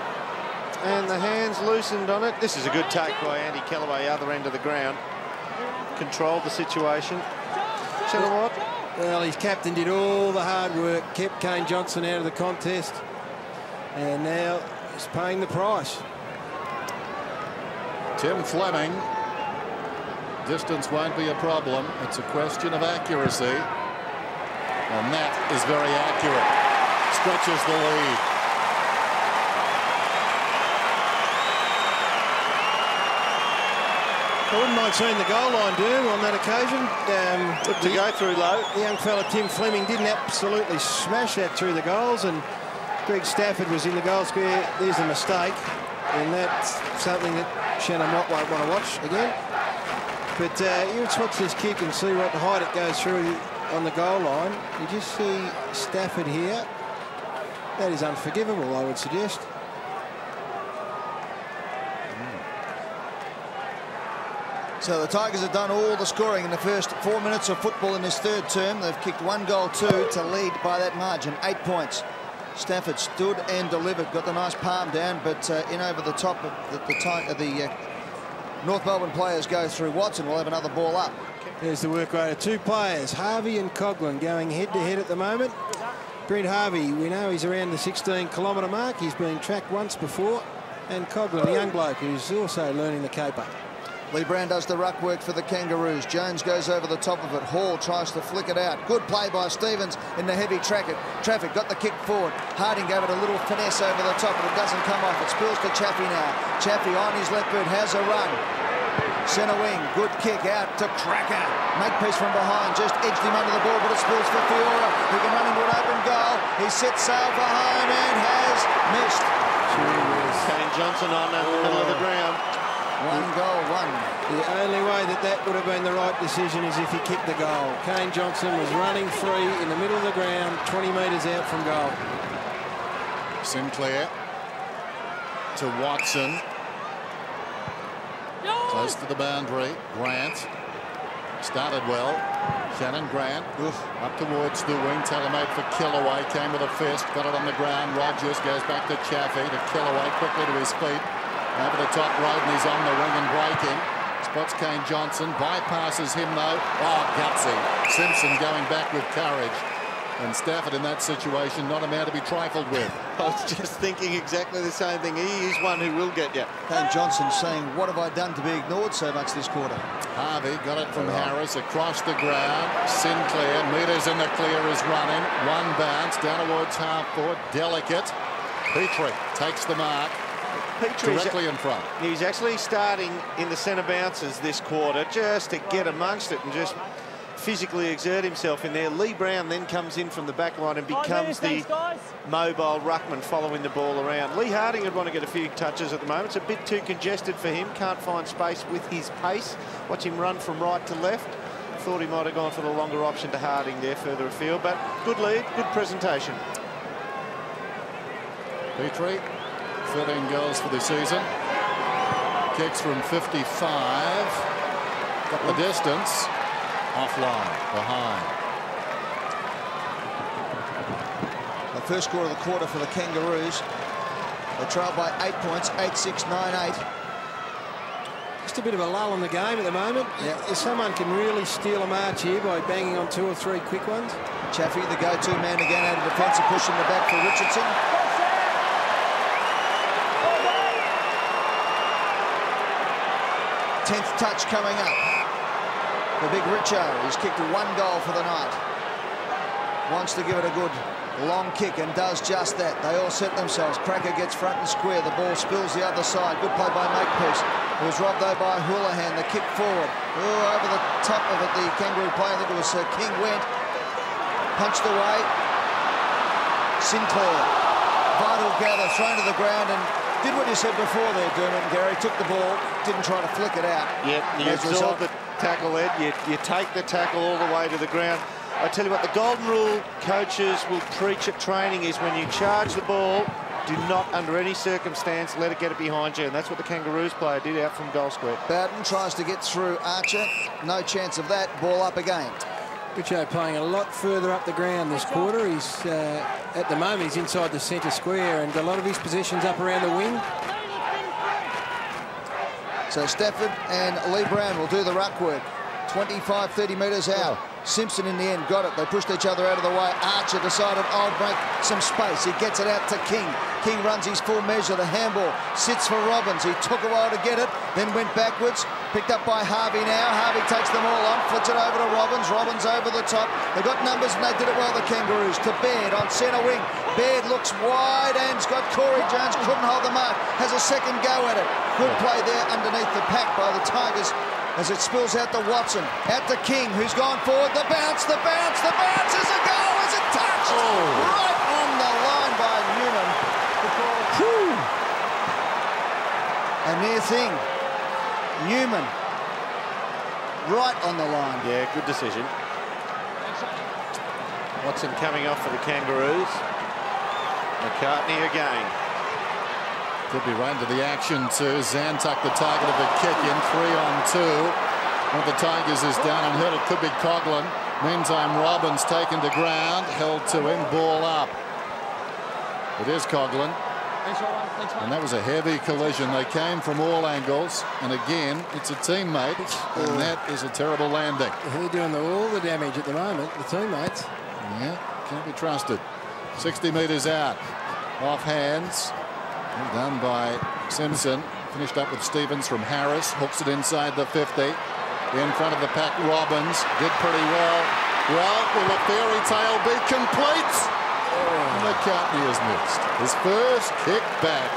And the hands loosened on it. This is a good take by Andy Kellaway, other end of the ground. Controlled the situation. Shannon Watt. Well, his captain did all the hard work, kept Kane Johnson out of the contest, and now he's paying the price. Tim Fleming. Distance won't be a problem. It's a question of accuracy. And that is very accurate. Stretches the lead. I wouldn't mind seeing the goal line, do on that occasion. Um, Look to go through low. The young fella Tim Fleming didn't absolutely smash that through the goals, and Greg Stafford was in the goal square. There's a mistake, and that's something that Shannon Watt won't want to watch again. But uh, you just watch this kick and see what height it goes through on the goal line. You just see Stafford here. That is unforgivable, I would suggest. So the Tigers have done all the scoring in the first four minutes of football in this third term. They've kicked one goal, two to lead by that margin, eight points. Stafford stood and delivered, got the nice palm down, but uh, in over the top of the, the, the uh, North Melbourne players go through. Watson We'll have another ball up. There's the work rate of two players, Harvey and Coughlan, going head-to-head -head at the moment. Brent Harvey, we know he's around the 16-kilometre mark. He's been tracked once before. And Coughlan, the young bloke, who's also learning the caper. Leigh Brown does the ruck work for the Kangaroos. Jones goes over the top of it. Hall tries to flick it out. Good play by Stevens in the heavy traffic. Traffic got the kick forward. Harding gave it a little finesse over the top, but it doesn't come off. It spills to Chaffey now. Chaffey on his left boot has a run. Centre wing, good kick out to Cracker. Makepeace from behind, just edged him under the ball, but it spills for Fiora. He can run into an open goal. He sets sail for home and has missed. Kane Johnson on the middle of the ground. One goal, one. The only way that that would have been the right decision is if he kicked the goal. Kane Johnson was running free in the middle of the ground, 20 metres out from goal. Sinclair to Watson. Close to the boundary. Grant started well. Shannon Grant Oof. up towards the wing. Telemate for Kellaway. Came with a fist. Got it on the ground. Rogers goes back to Chaffey to Kellaway. Quickly to his feet. Over the top road and he's on the wing and breaking. Spots Kane Johnson. Bypasses him though. Oh, gutsy. Simpson going back with courage. And Stafford in that situation, not a man to be trifled with. I was just thinking exactly the same thing. He is one who will get you. Kane Johnson saying, what have I done to be ignored so much this quarter? Harvey got it from Harris across the ground. Sinclair, metres in the clear is running. One bounce down towards half forward. Delicate. Petrie takes the mark. Petrie directly in front. He's actually starting in the centre bounces this quarter just to get amongst it and just physically exert himself in there. Leigh Brown then comes in from the back line and becomes the mobile ruckman following the ball around. Leigh Harding would want to get a few touches at the moment. It's a bit too congested for him. Can't find space with his pace. Watch him run from right to left. Thought he might have gone for the longer option to Harding there further afield, but good lead, good presentation. Petrie, 13 goals for the season. Kicks from 55. Got the distance offline, behind. The first score of the quarter for the Kangaroos. They trail by eight points, 8-6, 9-8. Just a bit of a lull in the game at the moment. Yeah. If someone can really steal a march here by banging on two or three quick ones. Chaffey, the go-to man again out of defence and pushing the back for Richardson. 10th touch coming up. The big Richo, he's kicked one goal for the night. Wants to give it a good long kick and does just that. They all set themselves. Cracker gets front and square. The ball spills the other side. Good play by Makepeace. It was robbed though by Houlihan. The kick forward. Oh, over the top of it, the Kangaroo player, I think it was uh, King went. Punched away. Sinclair. Vital gather, thrown to the ground and did what you said before there, Dermot and Gary. Took the ball, didn't try to flick it out. Yep, you As absorb the tackle, Ed. You, you take the tackle all the way to the ground. I tell you what, the golden rule coaches will preach at training is when you charge the ball, do not, under any circumstance, let it get it behind you. And that's what the Kangaroos player did out from goal square. Bowden tries to get through Archer. No chance of that. Ball up again. Richo playing a lot further up the ground this quarter. He's uh, at the moment he's inside the centre square and a lot of his possessions up around the wing. So Stafford and Leigh Brown will do the ruck work. 25, 30 metres out. Simpson in the end got it. They pushed each other out of the way. Archer decided, I'll break some space. He gets it out to King. King runs his full measure. The handball sits for Robbins. He took a while to get it, then went backwards. Picked up by Harvey now. Harvey takes them all on, flips it over to Robbins. Robbins over the top. They've got numbers and they did it well, the Kangaroos. To Baird on centre wing. Baird looks wide and's got Corey Jones. Couldn't hold the mark. Has a second go at it. Good play there underneath the pack by the Tigers as it spills out to Watson. Out to King, who's gone forward. The bounce, the bounce, the bounce is a goal. Is it touched? Oh. Right on the line by Newman. A near thing. Newman. Right on the line. Yeah, good decision. Watson coming off for the Kangaroos. McCartney again. Could be right into the action too. Zantuck the target of the kick in. Three on two. One of the Tigers is down and hurt. It could be Coughlan. Meantime, Robbins taken to ground. Held to him. Ball up. It is Coughlan. Thanks, Rowan. Thanks, mate. And that was a heavy collision. They came from all angles. And again, it's a teammate. And that is a terrible landing. They're doing the, all the damage at the moment, the teammates. Yeah, can't be trusted. 60 metres out. Off hands. Well done by Simpson. Finished up with Stevens from Harris. Hooks it inside the 50. In front of the pack, Robbins. Did pretty well. Well, will the fairy tale be complete? McCartney has missed. His first kick back.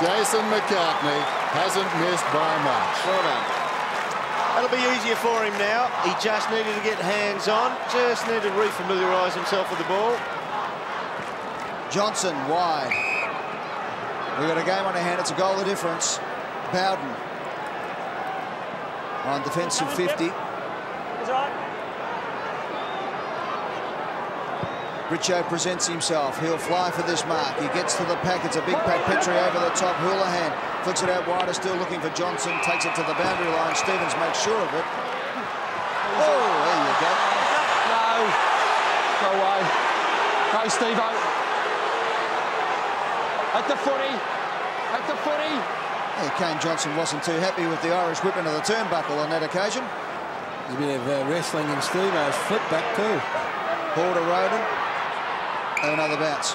Jason McCartney hasn't missed by much. Well done. That'll be easier for him now. He just needed to get hands on. Just needed to refamiliarise himself with the ball. Johnson wide. We've got a game on our hand. It's a goal of difference. Bowden on defensive 50. That's right. Richo presents himself. He'll fly for this mark. He gets to the pack. It's a big pack. Petrie over the top. Houlihan flicks it out wider. Still looking for Johnson. Takes it to the boundary line. Stevens makes sure of it. Oh, there you go. No. Go away. Go, Steve-O. At the footy. At the footy. Yeah, Kane Johnson wasn't too happy with the Irish whip into the turnbuckle on that occasion. There's a bit of uh, wrestling in Steve-O's flip back too. Ball to Rodan. And another bounce.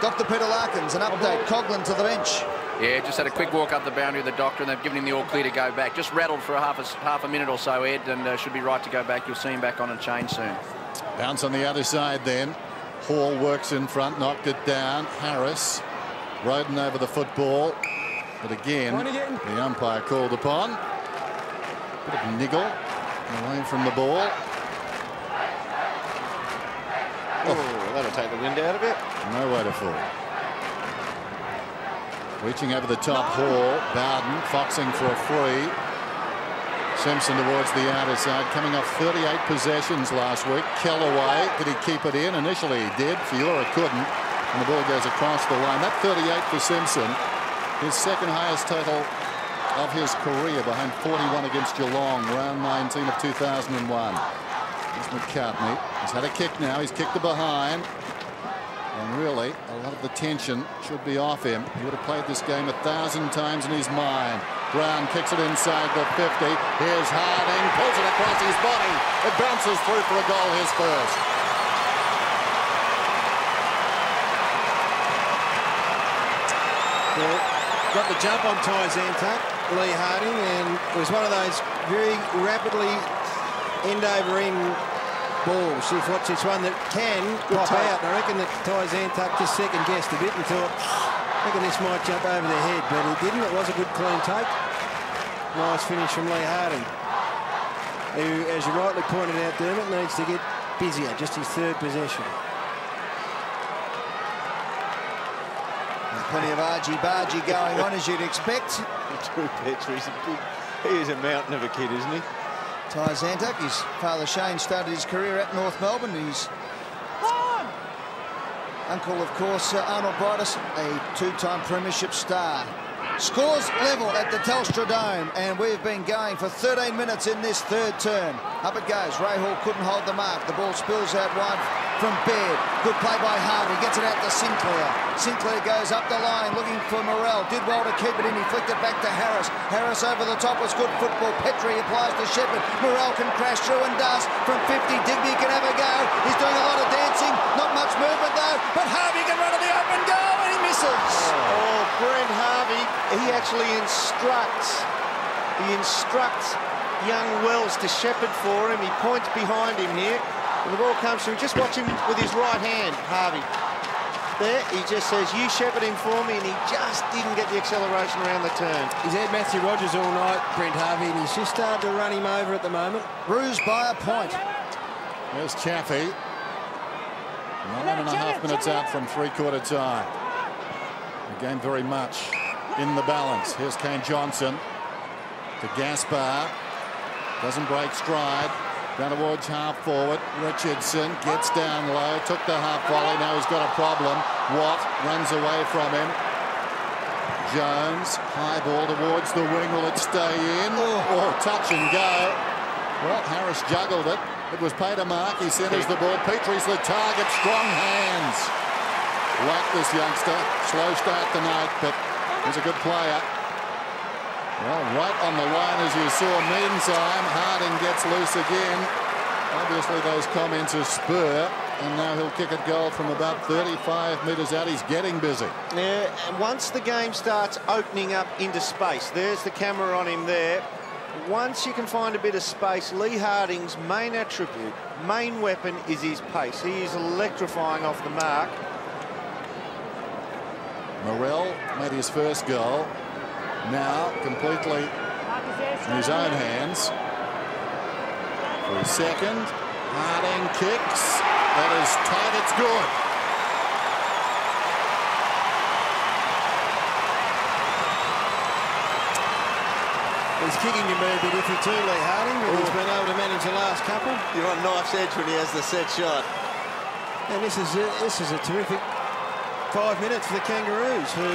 Dr. Peter Larkins, an update. Coughlan to the bench. Yeah, just had a quick walk up the boundary of the doctor, and they've given him the all clear to go back. Just rattled for a half a, half a minute or so, Ed, and uh, should be right to go back. You'll see him back on a chain soon. Bounce on the other side then. Hall works in front, knocked it down. Harris, Rodan over the football. But again, again. the umpire called upon. Bit of niggle away from the ball. Oh, that'll take the wind out of it. Nowhere to fall. Reaching over the top, Hall, Bowden, foxing for a free. Simpson towards the outer side, coming off 38 possessions last week. Kellaway, did he keep it in? Initially he did. Fiora couldn't. And the ball goes across the line. That 38 for Simpson, his second highest total of his career behind 41 against Geelong, round 19 of 2001. McCartney. He's had a kick now. He's kicked it behind. And really, a lot of the tension should be off him. He would have played this game a thousand times in his mind. Brown kicks it inside the 50. Here's Harding, pulls it across his body. It bounces through for a goal, his first. Well, got the jump on Ty Zantuck. Leigh Harding, and it was one of those very rapidly end over end balls. You've watched this one that can Good pop take. out. I reckon that Ty Zantuck just second guessed a bit and thought, I reckon this might jump over their head, but he didn't. It was a good clean take. Nice finish from Leigh Harding, who, as you rightly pointed out, Dermot, needs to get busier. Just his third possession. And plenty of argy-bargy going on, as you'd expect. Drew Petrie's a big, he is a mountain of a kid, isn't he? Ty Zantuck, his father Shane started his career at North Melbourne. His uncle, of course, uh, Arnold Briedis, a two-time premiership star. Scores level at the Telstra Dome, and we've been going for 13 minutes in this third turn. Up it goes. Ray Hall couldn't hold the mark. The ball spills out wide from Baird. Good play by Harvey. Gets it out to Sinclair. Sinclair goes up the line looking for Morrell. Did well to keep it in. He flicked it back to Harris. Harris over the top was good football. Petrie applies to Shepherd. Morrell can crash through and does. From 50, Digby can have a go. He's doing a lot of dancing. Not much movement though. But Harvey can run to the open goal and he. Oh, Brent Harvey, he actually instructs, he instructs young Wells to shepherd for him. He points behind him here. And the ball comes to him. Just watch him with his right hand, Harvey. There, he just says, you shepherd him for me, and he just didn't get the acceleration around the turn. He's had Matthew Rogers all night, Brent Harvey, and he's just started to run him over at the moment. Bruised by a point. There's Chaffey. Nine and a half minutes out from three-quarter time. The game very much in the balance. Here's Kane Johnson to Gaspar. Doesn't break stride. Down towards half forward. Richardson gets down low. Took the half volley. Now he's got a problem. Watt runs away from him. Jones. High ball towards the wing. Will it stay in? Oh, oh touch and go. Well, Harris juggled it. It was paid a mark. He centres the ball. Petrie's the target. Strong hands. Like this youngster. Slow start tonight, but he's a good player. Well, right on the line as you saw. Meantime, Harding gets loose again. Obviously, those comments are spur, and now he'll kick a goal from about 35 metres out. He's getting busy. Yeah, and once the game starts opening up into space, there's the camera on him there. Once you can find a bit of space, Leigh Harding's main attribute, main weapon is his pace. He is electrifying off the mark. Morrell made his first goal. Now completely in his own hands. For his second, Harding kicks. That is tight. It's good. He's kicking can be a bit iffy too, Leigh Harding, but he's been able to manage the last couple. You're on knife's edge when he has the set shot. And this is a, this is a terrific five minutes for the Kangaroos, who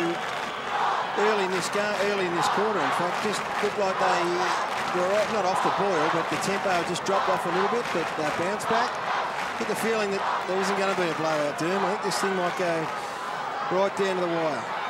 early in this game, early in this quarter, in fact, just looked like they were not off the boil, but the tempo just dropped off a little bit, but they bounced back. Get the feeling that there isn't going to be a blowout, Doom. I think this thing might go right down to the wire.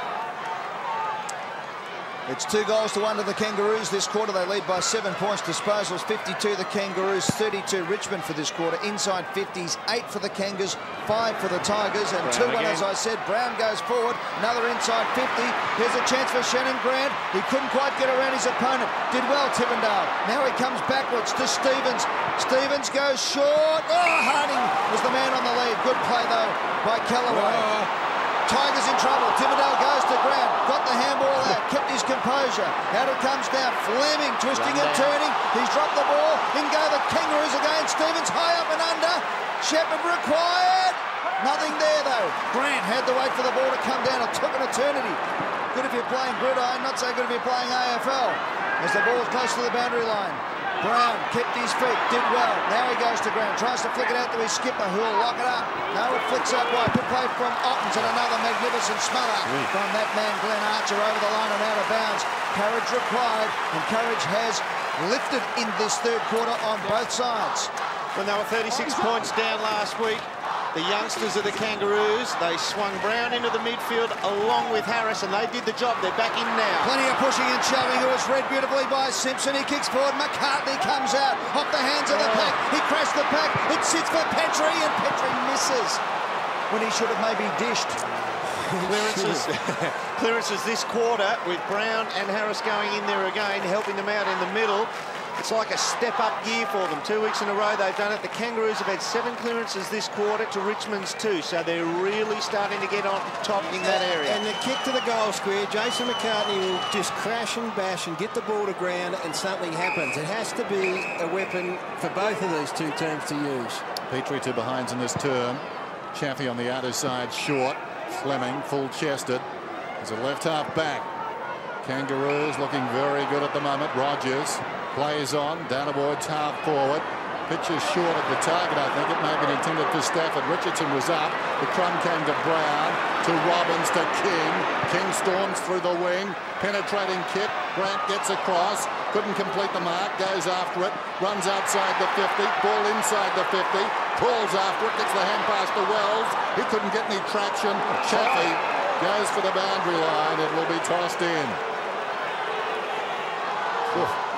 It's two goals to one to the Kangaroos this quarter. They lead by seven points. Disposals 52 the Kangaroos, 32 Richmond for this quarter. Inside 50s, eight for the Kangas, five for the Tigers, and 2 1 as I said. Brown goes forward, another inside 50. Here's a chance for Shannon Grant. He couldn't quite get around his opponent. Did well, Tivendale. Now he comes backwards to Stevens. Stevens goes short. Oh, Harding was the man on the lead. Good play though by Kellaway. Tigers in trouble. Tivendale goes to ground. Got the handball out. Kept his composure. Out it comes down. Fleming twisting and turning. He's dropped the ball. In go the Kangaroos again. Stevens high up and under. Shepherd required. Nothing there though. Grant had to wait for the ball to come down. It took an eternity. Good if you're playing gridiron. Not so good if you're playing AFL. As the ball's close to the boundary line. Brown kept his feet, did well. Now he goes to ground, tries to flick it out to his skipper, who'll lock it up. Now it flicks out wide. Good play from Ottens and another magnificent smother from that man, Glenn Archer, over the line and out of bounds. Courage required, and courage has lifted in this third quarter on both sides. When they were 36 points down last week, the youngsters of the Kangaroos, they swung Brown into the midfield along with Harris, and they did the job. They're back in now. Plenty of pushing and shoving. It was read beautifully by Simpson. He kicks forward. McCartney comes out off the hands of the oh. pack. He crashed the pack. It sits for Petrie, and Petrie misses when he should have maybe dished. clearances, clearances this quarter with Brown and Harris going in there again, helping them out in the middle. It's like a step-up year for them. Two weeks in a row they've done it. The Kangaroos have had seven clearances this quarter to Richmond's two, so they're really starting to get on top in that area. And the kick to the goal square, Jason McCartney will just crash and bash and get the ball to ground and something happens. It has to be a weapon for both of these two teams to use. Petrie two behinds in this term. Chaffey on the outer side, short. Fleming full-chested. There's a left half back. Kangaroos looking very good at the moment. Rogers plays on down towards half forward. Pitch is short of the target, I think. It may have been intended for Stafford. Richardson was up. The crumb came to Brown, to Robbins, to King. King storms through the wing. Penetrating kick. Grant gets across. Couldn't complete the mark. Goes after it. Runs outside the 50. Ball inside the 50. Pulls after it. Gets the hand pass to Wells. He couldn't get any traction. Chaffey goes for the boundary line. It will be tossed in.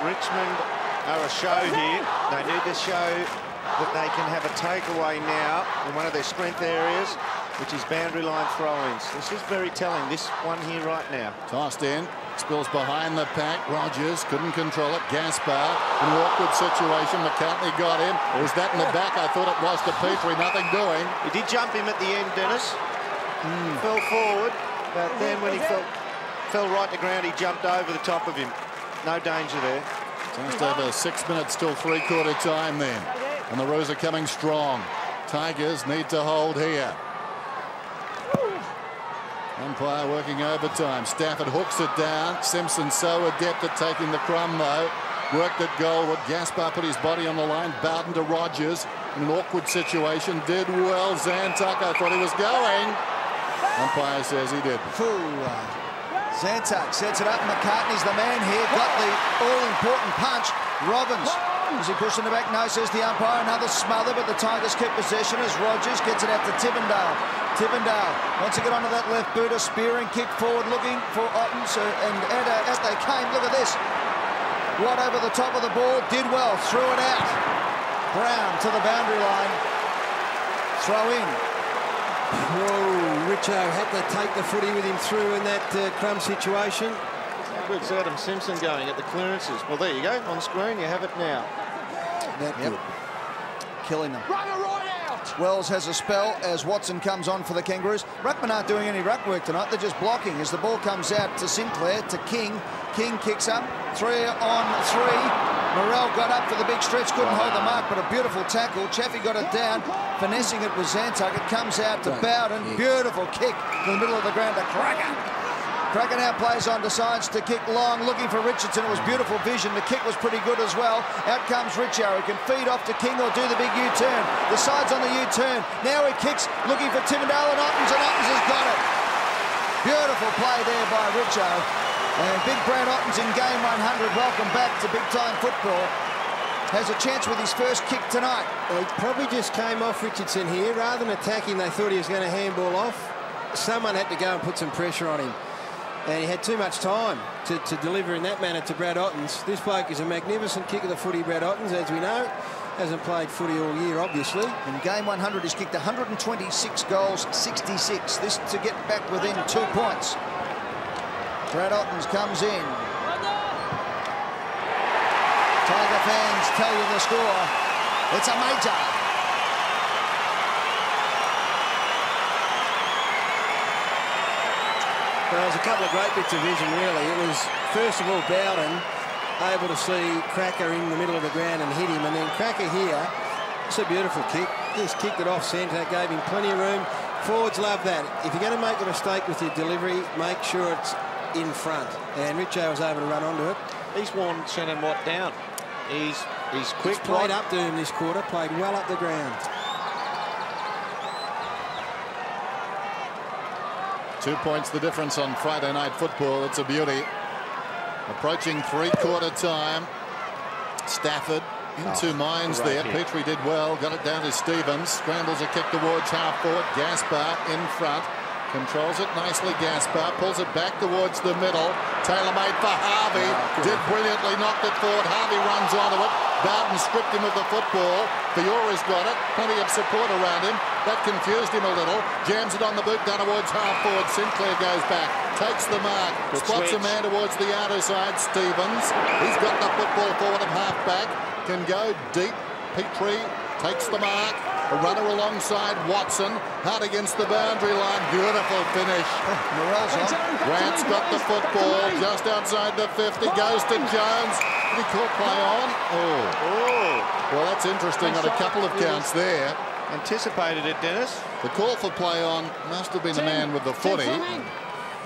Richmond are a show here. They need to show that they can have a takeaway now in one of their strength areas, which is boundary line throw-ins. This is very telling, this one here right now. Tossed in. Spills behind the pack. Rogers couldn't control it. Gaspar in an awkward situation. McCartney got him. Was that in the back? I thought it was to Petrie. Nothing doing. He did jump him at the end, Dennis. Mm. Fell forward, but then when he fell, fell right to ground, he jumped over the top of him. No danger there. Just over six minutes till three-quarter time then. And the Roos are coming strong. Tigers need to hold here. Umpire working overtime. Stafford hooks it down. Simpson so adept at taking the crumb though. Worked at goal. Gaspar put his body on the line. Bowden to Rogers in an awkward situation. Did well. Zantuck, I thought he was going. Umpire says he did. Uh, Zantuck sets it up. McCartney's the man here. Got the all-important punch. Robbins. Is he pushing the back? No, says the umpire. Another smother, but the Tigers keep possession as Rogers gets it out to Tivendale. Tivendale wants to get onto that left boot. A spearing kick forward, looking for Ottens. Uh, and uh, as they came, look at this. Right over the top of the ball. Did well. Threw it out. Brown to the boundary line. Throw in. Whoa, Richo had to take the footy with him through in that uh, crumb situation. Good's Adam Simpson going at the clearances. Well, there you go. On screen, you have it now. That yep. good. Killing them. Run it right out! Wells has a spell as Watson comes on for the Kangaroos. Ruckman aren't doing any ruck work tonight. They're just blocking as the ball comes out to Sinclair, to King. King kicks up. Three on three. Morrell got up for the big stretch, couldn't hold the mark, but a beautiful tackle. Chaffey got it down, finessing it with Zantuck. It comes out to Bowden. Beautiful kick in the middle of the ground to Cracker. Cracker now plays on, decides to kick long, looking for Richardson. It was beautiful vision. The kick was pretty good as well. Out comes Richo. He can feed off to King or do the big U-turn. The side's on the U-turn. Now he kicks, looking for Tivendale and Ottens, and Ottens has got it. Beautiful play there by Richo. And Big Brad Ottens in game 100. Welcome back to big time football. Has a chance with his first kick tonight. Well, he probably just came off Richardson here. Rather than attacking, they thought he was going to handball off. Someone had to go and put some pressure on him. And he had too much time to, to deliver in that manner to Brad Ottens. This bloke is a magnificent kick of the footy, Brad Ottens, as we know. Hasn't played footy all year, obviously. In game 100, he's kicked 126 goals, 66. This to get back within two points. Brad Ottens comes in. Tiger fans tell you the score. It's a major. Well, there was a couple of great bits of vision, really. It was, first of all, Bowden able to see Cracker in the middle of the ground and hit him. And then Cracker here, it's a beautiful kick. Just kicked it off centre, gave him plenty of room. Forwards love that. If you're going to make a mistake with your delivery, make sure it's in front. And Richo was able to run onto it. He's worn Shannon Watt down. He's he's quick. He's played up to him this quarter, played well up the ground. Two points the difference on Friday night football. It's a beauty. Approaching three-quarter time. Stafford into oh, minds there. Hit. Petrie did well. Got it down to Stevens. Scrambles a kick towards half forward. Gaspar in front. Controls it nicely, Gaspar. Pulls it back towards the middle. tailor made for Harvey. Oh, did brilliantly. Knocked it forward. Harvey runs onto it. Bowden stripped him of the football. Fiora's got it. Plenty of support around him. That confused him a little. Jams it on the boot down towards half forward. Sinclair goes back. Takes the mark. Good spots switch. a man towards the outer side. Stevens. He's got the football forward of half back. Can go deep. Petrie takes the mark. A runner alongside Watson. Hard against the boundary line. Beautiful finish. Morrell's on. Grant's got the football just outside the 50. Goes to Jones. Did he call play on? Oh. Oh, Well, that's interesting on a couple of counts there. anticipated it, Dennis. The call for play on must have been the man with the footy. Could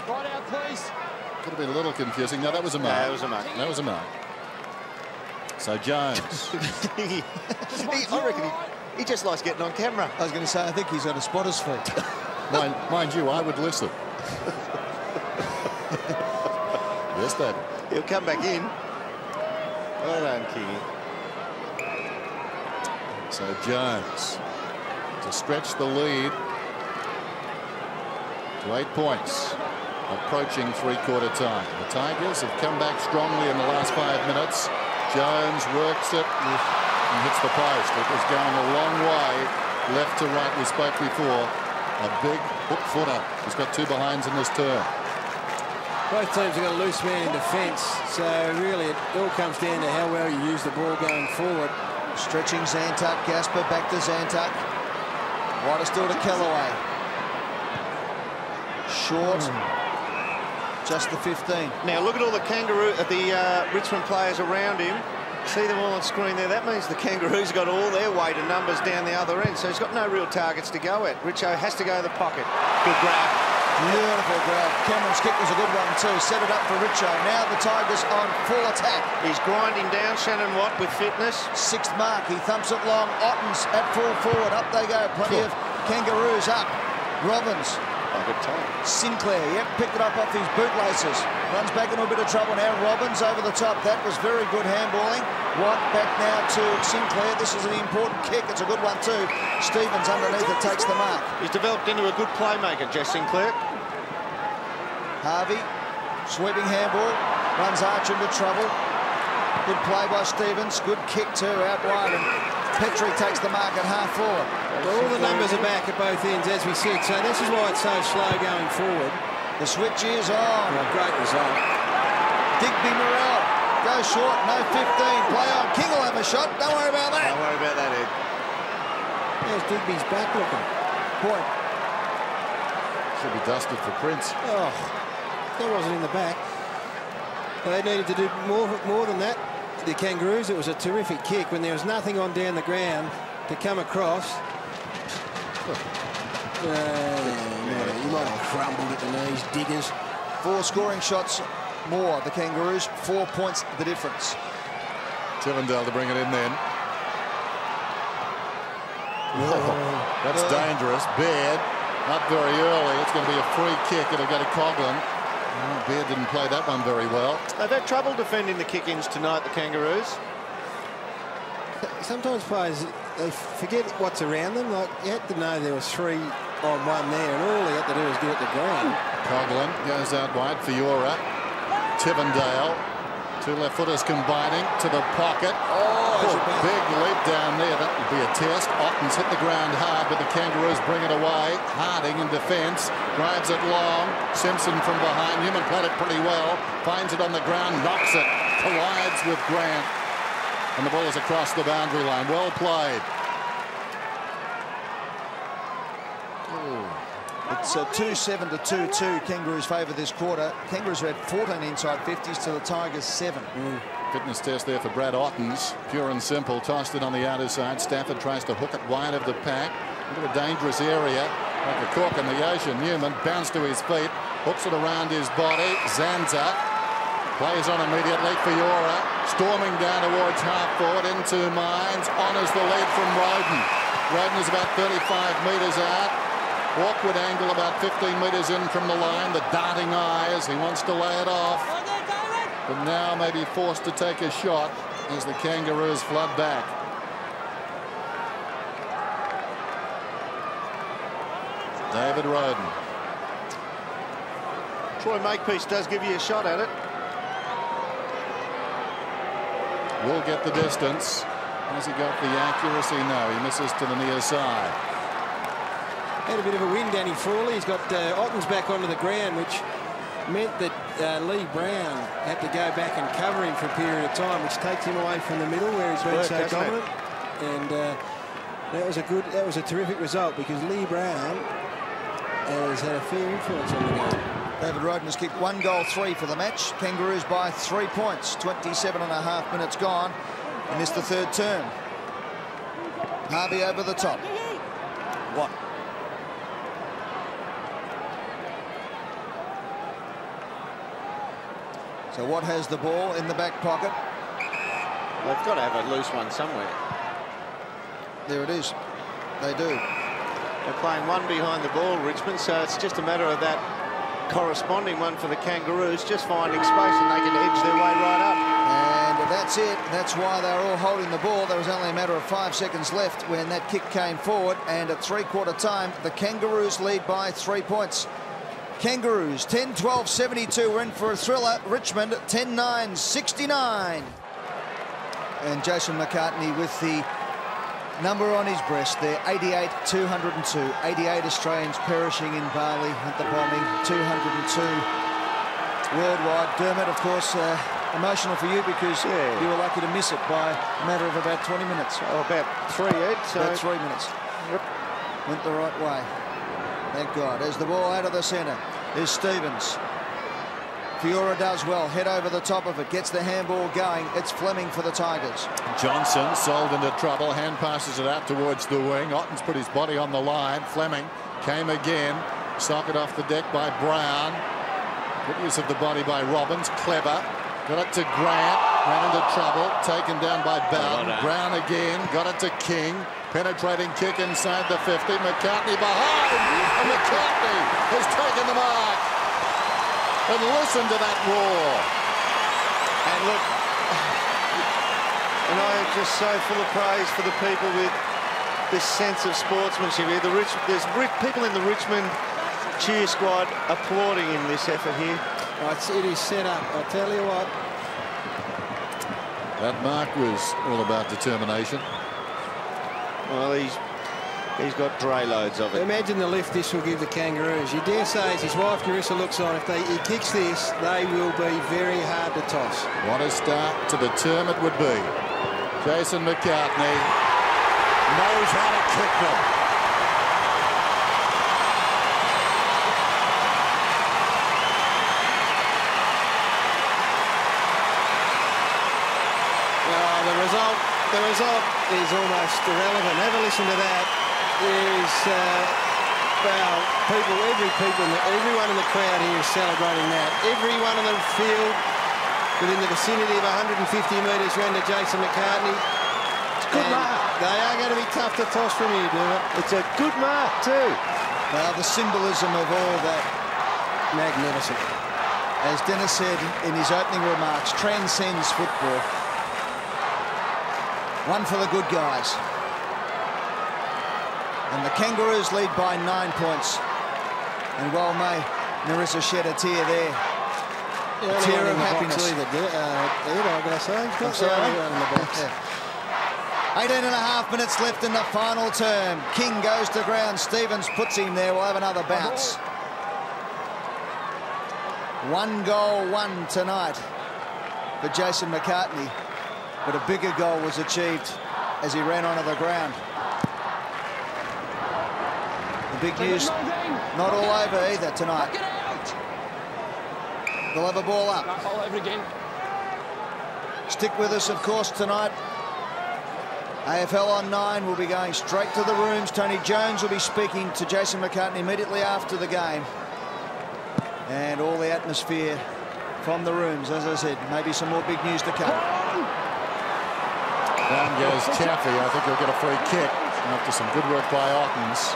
Right out, please. have been a little confusing. No, that was a mark. No, that was a mark. That was a mark. So Jones. He- I reckon he, he just likes getting on camera. I was going to say, I think he's got a spotter's feet. mind, mind you, I would listen. yes, David. He'll come back in. Well done, Kingy. So Jones to stretch the lead to eight points, approaching three-quarter time. The Tigers have come back strongly in the last five minutes. Jones works it and hits the post. It was going a long way left to right. We spoke before. A big hook footer. He's got two behinds in this turn. Both teams have got a loose man in defence, so really it all comes down to how well you use the ball going forward. Stretching Zantuck. Gaspar back to Zantuck. Wider still to Kellaway. Short. Just the 15. Now look at all the Kangaroo, uh, the uh, Richmond players around him. See them all on screen there. That means the Kangaroos got all their weight and numbers down the other end. So he's got no real targets to go at. Richo has to go to the pocket. Good grab. Beautiful grab. Cameron's kick was a good one too. Set it up for Richo. Now the Tigers on full attack. He's grinding down Shannon Watt with fitness. Sixth mark. He thumps it long. Ottens' at full forward. Up they go. Plenty of Kangaroos up. Robbins. Good time. Sinclair, yep, picked it up off his bootlaces. Runs back into a bit of trouble now. Robbins over the top. That was very good handballing. Watt back now to Sinclair. This is an important kick. It's a good one too. Stevens underneath it takes the mark. He's developed into a good playmaker, Jess Sinclair. Harvey, sweeping handball. Runs Arch into trouble. Good play by Stevens. Good kick too out wide. And Petrie takes the mark at half forward. All the numbers are back at both ends, as we said, so this is why it's so slow going forward. The switch is on. Well, great result. Digby Morrell goes short. No 15. Play on. King will have a shot. Don't worry about that. Don't worry about that, Ed. There's Digby's back looking. Point. Should be dusted for Prince. Oh, that wasn't in the back. They needed to do more, more than that. The Kangaroos, it was a terrific kick when there was nothing on down the ground to come across. Uh, no, you might have crumbled at the knees, diggers. Four scoring shots more. The Kangaroos. Four points the difference. Tivendale to bring it in then. That's dangerous. Baird up very early. It's going to be a free kick. It'll go to Coughlan. Oh, Baird didn't play that one very well. They've had trouble defending the kick-ins tonight, the Kangaroos. Sometimes players, they forget what's around them. Like, you had to know there was three on one there, and all they had to do was get it to ground. Coughlan goes out wide. Fiora. Tivendale. Two left footers combining to the pocket. Oh, Oh, big leap down there. That would be a test. Ottens' hit the ground hard, but the Kangaroos bring it away. Harding in defence. Drives it long. Simpson from behind. Newman played it pretty well. Finds it on the ground. Knocks it. Collides with Grant. And the ball is across the boundary line. Well played. It's a 2-7 to 2-2. Kangaroos favour this quarter. Kangaroos have had 14 inside 50s to the Tigers 7. Mm, fitness test there for Brad Ottens. Pure and simple. Tossed it on the outer side. Stafford tries to hook it wide of the pack. Into a dangerous area. Like a cork in the ocean. Newman bounced to his feet. Hooks it around his body. Zanza plays on immediately. Fiora storming down towards half forward into Mines. Honours the lead from Rodan. Rodan is about 35 metres out. Awkward angle about 15 metres in from the line. The darting eyes. He wants to lay it off. But now may be forced to take a shot as the Kangaroos flood back. David Rodan. Troy Makepeace does give you a shot at it. will get the distance. Has he got the accuracy? No, he misses to the near side. Had a bit of a win, Danny Frawley. He's got uh, Ottens back onto the ground, which meant that uh, Leigh Brown had to go back and cover him for a period of time, which takes him away from the middle where he's been Work, so hasn't it? dominant. And uh, that was a good, that was a terrific result because Leigh Brown has had a fair influence on the game. David Rodan has kicked one goal, three for the match. Kangaroos by three points. 27 and a half minutes gone. And this the third term. Harvey over the top. What? So Watt has the ball in the back pocket. They've got to have a loose one somewhere. There it is. They do. They're playing one behind the ball, Richmond, so it's just a matter of that corresponding one for the Kangaroos, just finding space and they can edge their way right up. And that's it. That's why they're all holding the ball. There was only a matter of five seconds left when that kick came forward. And at three-quarter time, the Kangaroos lead by three points. Kangaroos 10-12 72 we're in for a thriller. Richmond 10-9 69 and Jason McCartney with the number on his breast there. 88 202 88 Australians perishing in Bali at the bombing. 202 worldwide. Dermot of course uh, emotional for you because Yeah. you were lucky to miss it by a matter of about 20 minutes. Oh, about three, Ed. So about three minutes. Went the right way. Thank God. As the ball out of the centre is Stevens. Fiora does well. Head over the top of it. Gets the handball going. It's Fleming for the Tigers. Johnson sold into trouble. Hand passes it out towards the wing. Ottens' put his body on the line. Fleming came again. Socket off the deck by Brown. Good use of the body by Robbins. Clever. Got it to Grant. Ran into trouble. Taken down by Bowden. Brown again. Got it to King. Penetrating kick inside the 50. McCartney behind. And McCartney has taken the mark. And listen to that roar. And look, and I am just so full of praise for the people with this sense of sportsmanship here. The rich, there's ri- people in the Richmond cheer squad applauding in this effort here. It's, it is set up. I tell you what, That mark was all about determination. Well, he's he's got dray loads of it. imagine the lift this will give the Kangaroos. You dare say, as his wife Carissa looks on, if they, he kicks this, they will be very hard to toss. What a start to the term it would be. Jason McCartney knows how to kick them. Oh, the result, the result is almost irrelevant. Have a listen to that. There's, uh, well, people, every people, in the, everyone in the crowd here is celebrating that. Everyone in the field within the vicinity of 150 metres round to Jason McCartney. It's good And mark. They are going to be tough to toss from here, Dermot. It's a good mark too. Now, the symbolism of all that, Magnificent. as Dennis said in his opening remarks, transcends football. One for the good guys. And the Kangaroos lead by nine points. And well may Narissa shed a tear there. The only tear of happiness. Either, uh, Ed, I'm going to say. I'm sorry. in the box. Yeah. 18 and a half minutes left in the final term. King goes to ground. Stevens puts him there. We'll have another bounce. One goal, one tonight for Jason McCartney. But a bigger goal was achieved as he ran onto the ground. The big news not all over either tonight. They'll have a ball up. All over again. Stick with us, of course, tonight. AFL on 9 will be going straight to the rooms. Tony Jones will be speaking to Jason McCartney immediately after the game. And all the atmosphere from the rooms, as I said, maybe some more big news to come. Down goes Chaffey. I think he'll get a free kick after some good work by Ottens.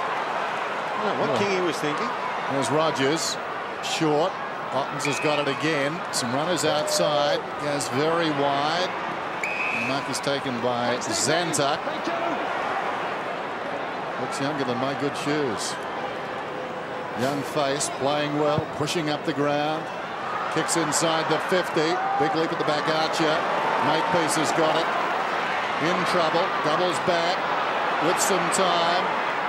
Know what Kingy was thinking. There's Rogers. Short. Ottens has got it again. Some runners outside. Goes very wide. The mark is taken by Zantuck. Looks younger than my good shoes. Young face, playing well, pushing up the ground. Kicks inside the 50. Big leap at the back archer. Makepeace has got it. In trouble. Doubles back with some time.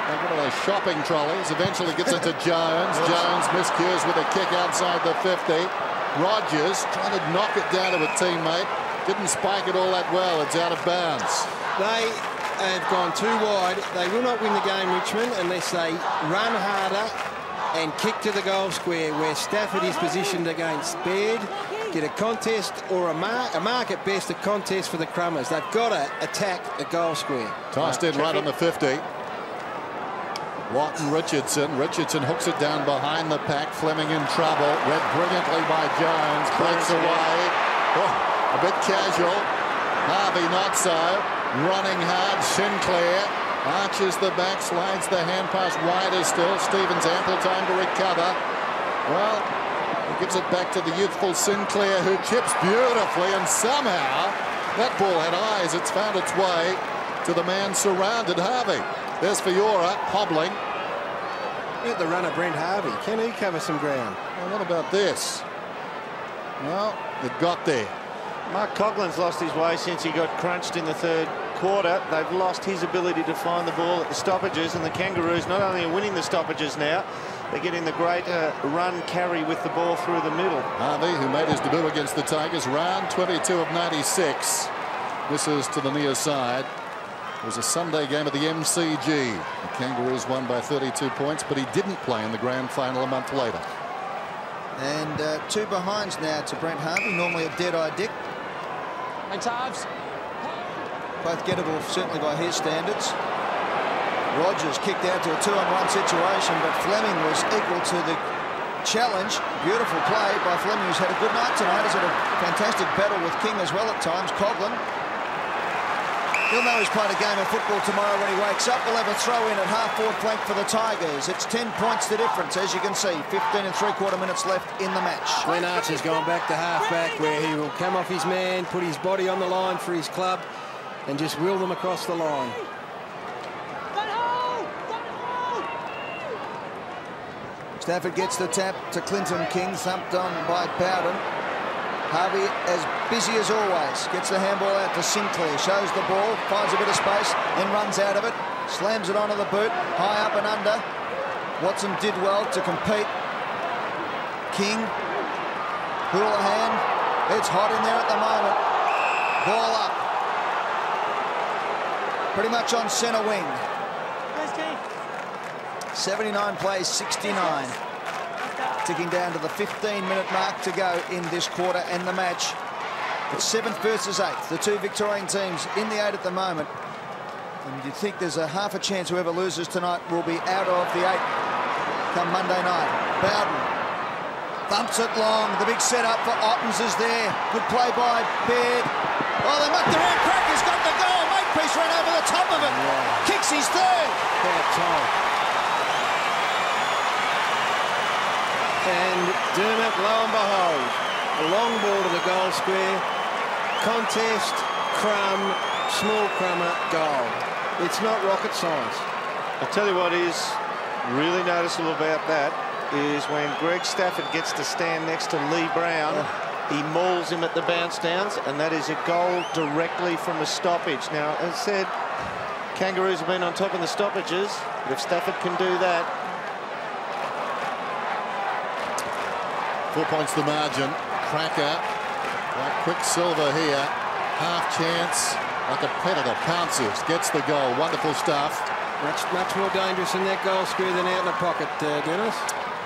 Like one of those shopping trolleys. Eventually gets it to Jones. Jones miscues with a kick outside the 50. Rogers trying to knock it down to a teammate. Didn't spike it all that well. It's out of bounds. They have gone too wide. They will not win the game, Richmond, unless they run harder and kick to the goal square where Stafford is positioned against Baird. Get a contest or a mark, a mark at best, a contest for the Crummers. They've got to attack the goal square. Tossed in right on the 50. Watton Richardson. Richardson hooks it down behind the pack. Fleming in trouble. Read brilliantly by Jones. Breaks away. Oh, a bit casual. Harvey not so. Running hard. Sinclair arches the back, slides the hand pass wider still. Stevens ample time to recover. Well, he gives it back to the youthful Sinclair who chips beautifully and somehow that ball had eyes. It's found its way to the man surrounded Harvey. There's Fiora hobbling. At the runner, Brent Harvey. Can he cover some ground? Well, what about this? Well, it got there. Mark Coughlan's lost his way since he got crunched in the third quarter. They've lost his ability to find the ball at the stoppages, and the Kangaroos not only are winning the stoppages now, they're getting the great uh, run carry with the ball through the middle. Harvey, who made his debut against the Tigers, round 22 of 96. This is to the near side. It was a Sunday game at the MCG. The Kangaroos won by 32 points, but he didn't play in the grand final a month later. And uh, two behinds now to Brent Harvey, normally a dead-eye Dick. Thanks, Harves. Both gettable, certainly by his standards. Rogers kicked out to a two-on-one situation, but Fleming was equal to the challenge. Beautiful play by Fleming, who's had a good night tonight. He's had a fantastic battle with King as well at times. Coughlan. He'll know he's played a game of football tomorrow when he wakes up. We'll have a throw in at half-forward flank for the Tigers. It's 10 points the difference, as you can see. 15 and three-quarter minutes left in the match. Glenn Archer's gone back to half-back where he will come off his man, put his body on the line for his club and just wheel them across the line. Stafford gets the tap to Clinton King, thumped on by Bowden. Harvey as busy as always. Gets the handball out to Sinclair. Shows the ball, finds a bit of space, then runs out of it. Slams it onto the boot, high up and under. Watson did well to compete. King, Houlihan. It's hot in there at the moment. Ball up. Pretty much on centre wing. 79 plays 69. Ticking down to the 15-minute mark to go in this quarter and the match. It's seventh versus eighth. The two Victorian teams in the eight at the moment. And you think there's a half a chance whoever loses tonight will be out of the eight come Monday night. Bowden bumps it long. The big setup for Ottens is there. Good play by Baird. Oh, they mucked around. Cracker's got the goal. Makepeace ran over the top of it. Yeah. Kicks his third. Bad time. And Dermott, lo and behold, a long ball to the goal square. Contest, crumb, small crummer, goal. It's not rocket science. I'll tell you what is really noticeable about that is when Greg Stafford gets to stand next to Leigh Brown, oh. he mauls him at the bounce downs, and that is a goal directly from a stoppage. Now, as I said, Kangaroos have been on top in the stoppages, but if Stafford can do that, Four points the margin. Cracker, like Quicksilver here. Half chance, like a predator, pounces, gets the goal. Wonderful stuff. Much, much more dangerous in that goal square than out in the pocket, uh, Dennis.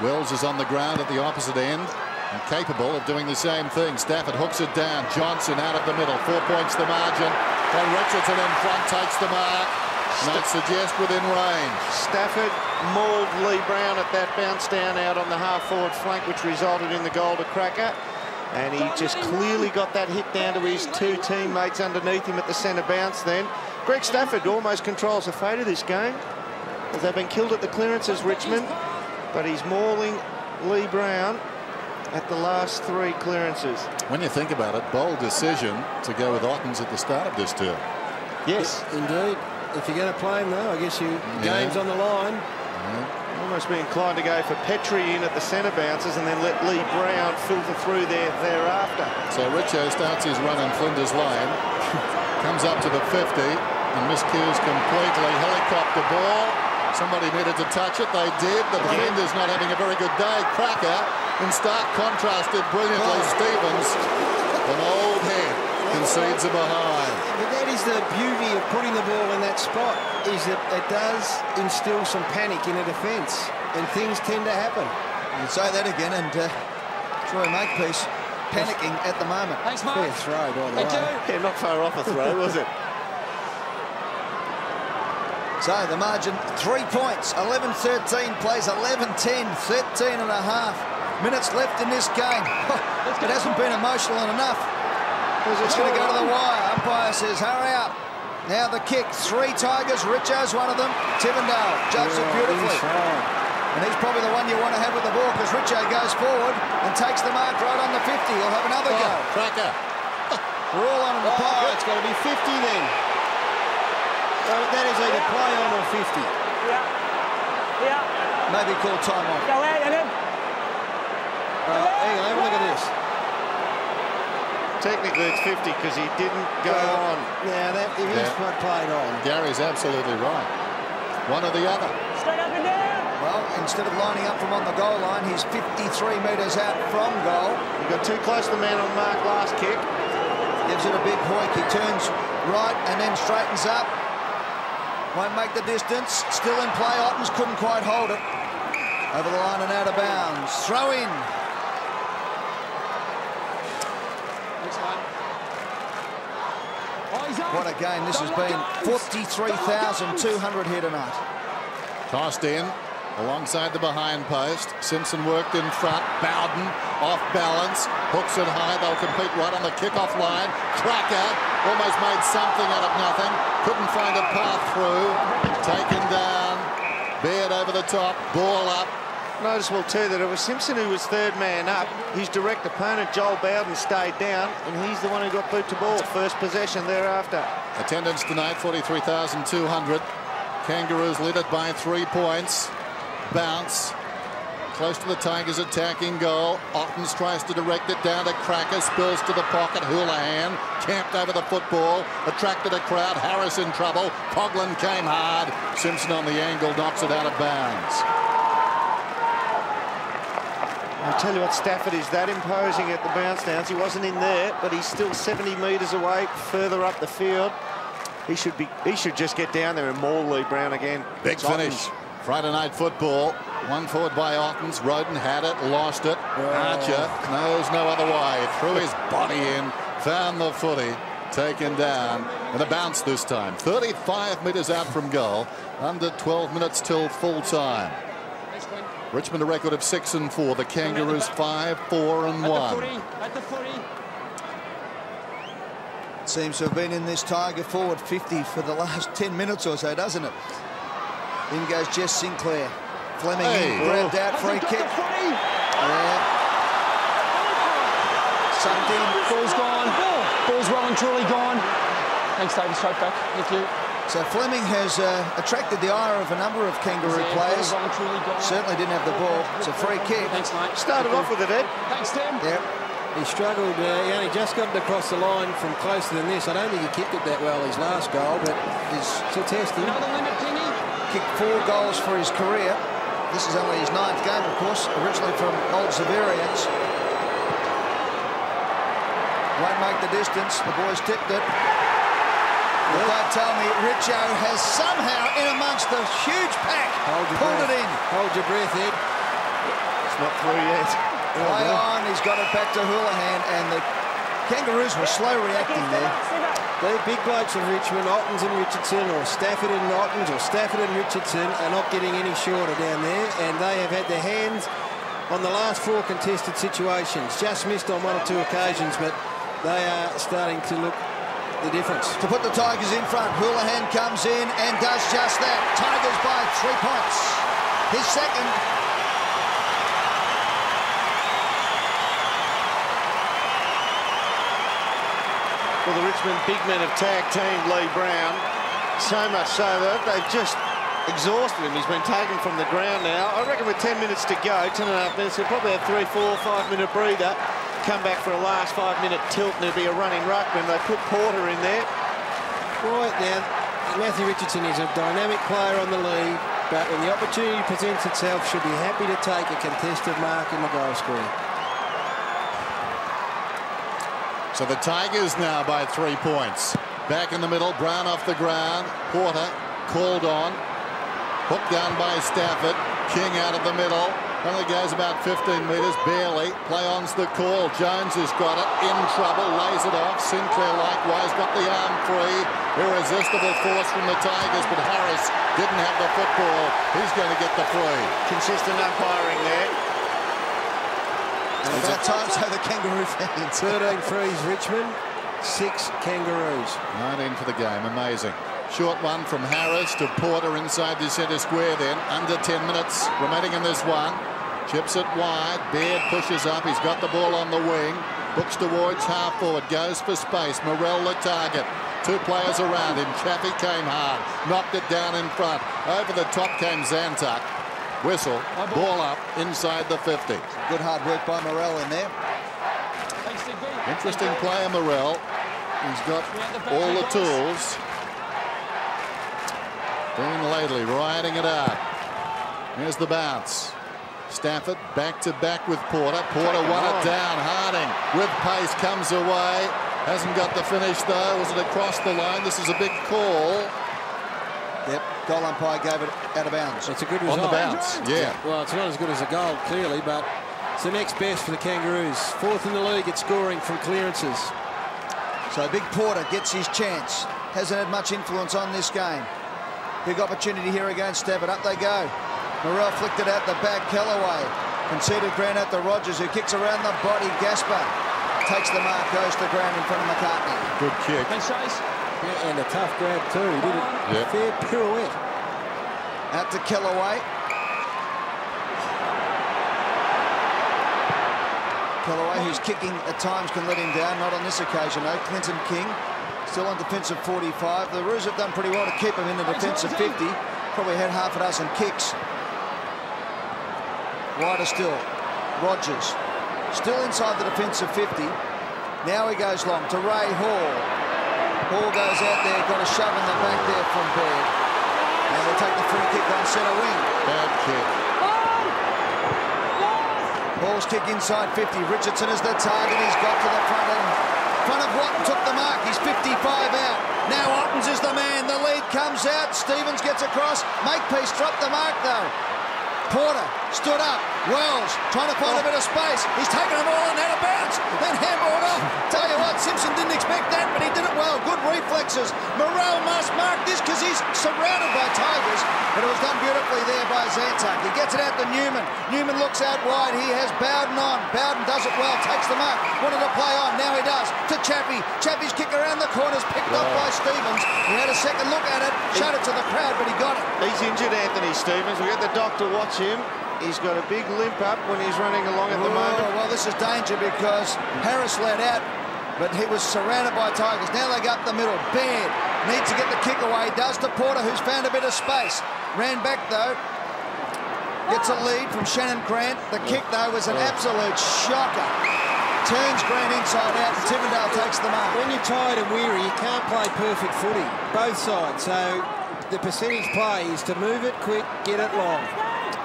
Wells is on the ground at the opposite end and capable of doing the same thing. Stafford hooks it down. Johnson out of the middle. Four points the margin. And Richardson in front takes the mark. Might suggest within range. Stafford mauled Leigh Brown at that bounce down out on the half-forward flank, which resulted in the goal to Cracker. And he just clearly got that hit down to his two teammates underneath him at the centre bounce then. Greg Stafford almost controls the fate of this game as they've been killed at the clearances, Richmond. But he's mauling Leigh Brown at the last three clearances. When you think about it, bold decision to go with Ottens at the start of this tour. Yes. Indeed if you're going to play him, though, I guess you yeah. game's on the line. Yeah. almost be inclined to go for Petrie in at the centre bounces and then let Leigh Brown filter through there thereafter. So Richo starts his run in Flinders Lane, comes up to the 50 and miscues completely. Helicopter ball. Somebody needed to touch it. They did. The defender's not having a very good day. Cracker, in stark contrast, did brilliantly. Oh. Stevens, an old head, concedes a behind. But that is the beauty of putting the ball in that spot, is that it does instill some panic in a defence, and things tend to happen. You say that again, and uh, Troy Makepeace panicking at the moment. Thanks, Fair throw, by the Thank way. you. Yeah, not far off a throw, was it? So the margin, three points, 11-13, plays 11-10, 13 and a half minutes left in this game. it hasn't been emotional enough. It's going to go to the wire. Umpire says, hurry up. Now the kick, three Tigers, Richo's one of them, Tivendale judged it beautifully. And he's probably the one you want to have with the ball because Richo goes forward and takes the mark right on the 50. He'll have another oh, go. Oh, Cracker. We're all on in the Oh, pocket. it's got to be 50 then. So that is either play on or 50. Yeah. Yeah. Maybe call time off. Go ahead, and then. Right, hang on, have a look at this. Technically, it's 50 because he didn't go Well, on. Yeah, that, if he's Yeah. played on. Gary's absolutely right. One or the other. Straight up and down. Well, instead of lining up from on the goal line, he's 53 metres out from goal. He got too close to the man on mark last kick. Gives it a big hoik. He turns right and then straightens up. Won't make the distance. Still in play. Ottens couldn't quite hold it. Over the line and out of bounds. Throw in. Thanks, mate. Oh, he's up. What a game this has been. 43,200 here tonight. Tossed in alongside the behind post. Simpson worked in front. Bowden off balance. Hooks it high. They'll compete right on the kickoff line. Cracker almost made something out of nothing. Couldn't find a path through. Taken down. Beard over the top. Ball up. Noticeable too that it was Simpson who was third man up. His direct opponent Joel Bowden stayed down, and he's the one who got boot to ball. First possession thereafter. Attendance tonight 43,200. Kangaroos lead it by three points. Bounce. Close to the Tigers attacking goal. Ottens tries to direct it down to Cracker. Spills to the pocket. Houlihan camped over the football. Attracted a crowd. Harris in trouble. Coughlan came hard. Simpson on the angle knocks it out of bounds. I tell you what, Stafford is that imposing at the bounce downs. He wasn't in there, but he's still 70 metres away, further up the field. He should be. He should just get down there and maul Leigh Brown again. Big It's finish. Ottens. Friday night football. One forward by Ottens. Rodan had it, lost it. Archer knows no other way. Threw his body in, found the footy, taken down. And a bounce this time. 35 metres out from goal. Under 12 minutes till full time. Thanks, Glenn. Richmond a record of 6 and 4. The Kangaroos 5, 4 and At the 1. footy. At the footy. Seems to have been in this Tiger forward 50 for the last 10 minutes or so, doesn't it? In goes Jess Sinclair. Fleming Hey. in, grabbed out, free kick. the footy? Yeah. Sucked in. Ball's gone. Ball's well and truly gone. Thanks, David. Straight back. Thank you. So Fleming has uh, attracted the ire of a number of Kangaroo players. Ball's well and truly gone. Certainly didn't have the ball. It's a free kick. Thanks, mate. Started off with it, Ed. Thanks, Tim. Yep. He struggled. Uh, he only just got it across the line from closer than this. I don't think he kicked it that well his last goal, but He's to test him. Another limit, Kingy. kicked four goals for his career. This is only his ninth game, of course, originally from Old Xaverians. Won't make the distance. The boys tipped it. But don't tell me Richo has somehow, in amongst the huge pack, Hold pulled breath. it in. Hold your breath, Ed. It's not through yet. Play oh, on. He's got it back to Houlihan, and the Kangaroos were slow reacting there. The big blokes of Richmond, Ottens and Richardson, or Stafford and Ottens, or Stafford and Richardson, are not getting any shorter down there, and they have had their hands on the last four contested situations. Just missed on one or two occasions, but they are starting to look the difference. To put the Tigers in front, Houlihan comes in and does just that. Tigers by three points. His second. Well, the Richmond big men have tag teamed Leigh Brown. So much so that they've just exhausted him. He's been taken from the ground now. I reckon with 10 minutes to go, 10 and a half minutes, he'll probably have three, four, five minute breather. Come back for a last five minute tilt and there'll be a running ruckman. They put Porter in there. Right now, Matthew Richardson is a dynamic player on the lead, but when the opportunity presents itself, should be happy to take a contested mark in the goal square. So the Tigers now by three points. Back in the middle, Brown off the ground. Porter called on. Hooked down by Stafford. King out of the middle. Only goes about 15 metres, barely. Play on's the call. Jones has got it. In trouble, lays it off. Sinclair likewise got the arm free. Irresistible force from the Tigers, but Harris didn't have the football. He's going to get the free. Consistent umpiring there. And about time so the Kangaroo fans. 13 frees Richmond, six Kangaroos. 19 for the game, amazing. Short one from Harris to Porter inside the centre square then. Under 10 minutes remaining in this one. Chips it wide. Baird pushes up. He's got the ball on the wing. Looks towards half forward. Goes for space. Morrell the target. Two players around him. Chaffey came hard. Knocked it down in front. Over the top came Zantuck. Whistle. Ball up inside the 50. Good hard work by Morrell in there. Interesting player, Morrell. He's got all the tools. Dean Laidley riding it out. Here's the bounce. Stafford back to back with Porter. Porter won it down. Harding with pace comes away. Hasn't got the finish though. Was it across the line? This is a big call. Yep, goal umpire gave it out of bounds. It's a good result. On result. the bounce, yeah. Well, it's not as good as a goal, clearly, but it's the next best for the Kangaroos. Fourth in the league at scoring from clearances. So Big Porter gets his chance. Hasn't had much influence on this game. Big opportunity here against Stafford. Up they go. Morrell flicked it out the back. Kellaway conceded ground out to Rogers, who kicks around the body. Gaspar takes the mark, goes to ground in front of McCartney. Good kick. Thanks, Chase. Yeah, and a tough grab too. He did a Yep. fair pirouette. Out to Kellaway. Kellaway, who's kicking at times, can let him down. Not on this occasion, though. Clinton King still on defensive 45. The Roos have done pretty well to keep him in the defensive 50. Probably had half a dozen kicks. Wider still. Rogers. Still inside the defensive 50. Now he goes long to Ray Hall. Hall goes out there, got a shove in the back there from Baird. And they take the free kick on centre wing. Bad kick. Hall's kick inside 50. Richardson is the target. He's got to the front end. Front of Watton took the mark. He's 55 out. Now Ottens is the man. The lead comes out. Stevens gets across. Makepeace dropped the mark though. Porter stood up. Wells trying to find a bit of space. He's taken them all and out of bounds. Then handballed off. Tell you what, Simpson didn't expect that, but he did it well. Good reflexes. Morrell must mark this because he's surrounded by Tigers. But it was done beautifully there by Zantuck. He gets it out to Newman. Newman looks out wide. He has Bowden on. Bowden does it well. Takes the mark. Wanted to play on. Now he does. To Chappie. Chappie's kick around the corners. Picked off by Stevens. He had a second look at it. Showed it to the crowd, but he got it. He's injured, Anthony Stevens. We get the doctor watch him. He's got a big limp up when he's running along at the Oh, moment. well, this is danger because Harris let out, but he was surrounded by Tigers. Now they go up the middle. Baird needs to get the kick away. Does to Porter, who's found a bit of space. Ran back, though. Gets a lead from Shannon Grant. The kick, though, was an absolute shocker. Turns Grant inside out, and Tivendale takes the mark. When you're tired and weary, you can't play perfect footy, both sides. So the percentage play is to move it quick, get it long.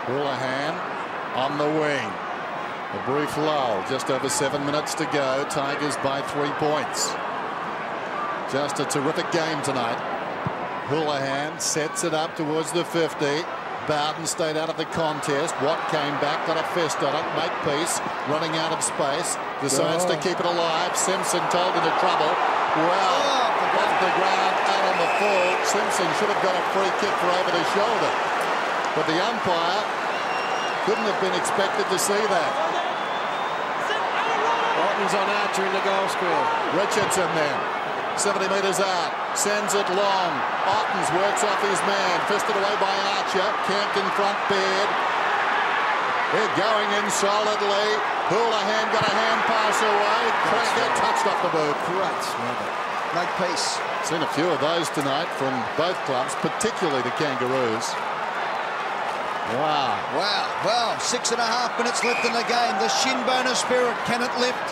Houlihan on the wing. A brief lull, just over seven minutes to go. Tigers by three points. Just a terrific game tonight. Houlihan sets it up towards the 50. Bowden stayed out of the contest. Watt came back, got a fist on it. Makepeace running out of space. Decides to oh. keep it alive. Simpson told into trouble. Well, oh, off the ground, out on the full. Simpson should have got a free kick for over the shoulder. But the umpire couldn't have been expected to see that. Otten's on Archer in the goal square. Richardson then. 70 metres out. Sends it long. Ottens works off his man. Fisted away by Archer. Camped in front, Baird. They're going in solidly. Houlihan got a hand pass away. Cracker touched off the boot. Great. Make peace. Seen a few of those tonight from both clubs, particularly the Kangaroos. Wow. Wow, well, six and a half minutes left in the game. The shinbone of spirit, can it lift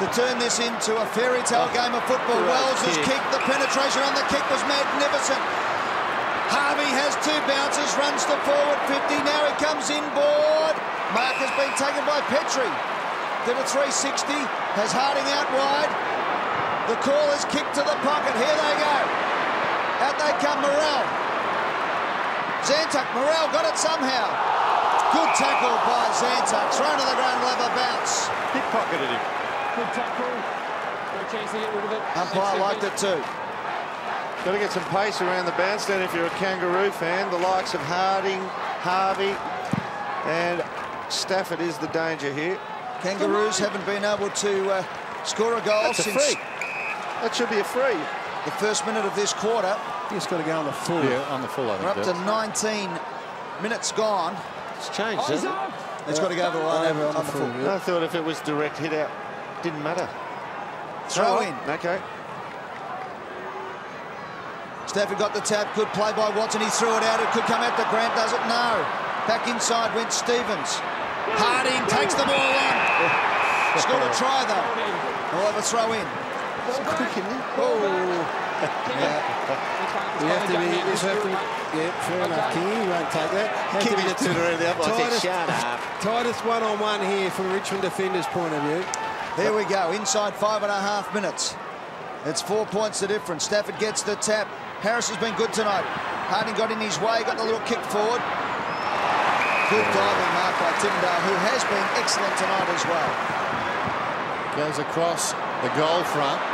to turn this into a fairy tale oh, game of football? Wells has kicked. The penetration on the kick was magnificent. Harvey has two bounces, runs to forward 50. Now he comes inboard. Mark has been taken by Petrie. Did a 360, has Harding out wide. The call is kicked to the pocket. Here they go. Out they come, Morrell. Zantuck, Morrell got it somehow. Good tackle by Zantuck. Thrown to the ground, will have a bounce. Pickpocketed him. Good tackle. Good chance to get rid of it. Umpire liked it too. Got to get some pace around the bounce. bandstand if you're a Kangaroo fan. The likes of Harding, Harvey, and Stafford is the danger here. Kangaroos haven't been able to uh, score a goal That's a since free. That should be a free. The first minute of this quarter. Just got to go on the full. Yeah, on the full, I We're up to 19 minutes gone. It's changed, oh, Eyes hasn't it? up. It's got to go over the line Over on, the full. I thought if it was direct hit out, didn't matter. Throw Oh, in. Okay. Stafford got the tap. Good play by Watson. He threw it out. It could come out to Grant. Does it? No. Back inside went Stevens. Harding takes the ball on. Scored a try though. We'll have a throw in. Oh. Yeah. You have to be. You have to, yeah, fair enough, King. You won't take that. Have to King be just the other. I tightest, said, shut up. tightest one-on-one here from Richmond defenders' point of view. Here we go. Inside five and a half minutes. It's four points the difference. Stafford gets the tap. Harris has been good tonight. Harding got in his way, got the little kick forward. Good diving mark by Tivendale, who has been excellent tonight as well. Goes across the goal front.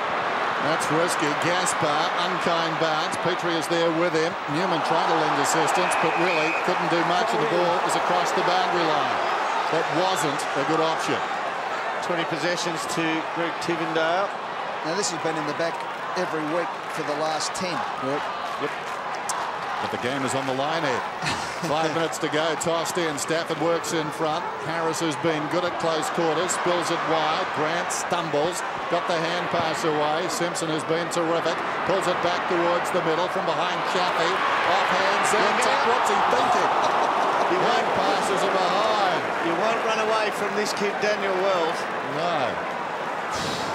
That's risky. Gaspar, unkind Barnes. Petrie is there with him. Newman tried to lend assistance, but really couldn't do much, and the ball is across the boundary line. That wasn't a good option. 20 possessions to Greg Tivendale. Now this has been in the back every week for the last 10. Yep. Yep. But the game is on the line here. Five minutes to go. Tossed in. Stafford works in front. Harris has been good at close quarters. Spills it wide. Grant stumbles. Got the hand pass away. Simpson has been terrific. Pulls it back towards the middle from behind Chappie. Off hands. Zantuck. What's he thinking? One passes are behind. You won't run away from this kid, Daniel Wells. No.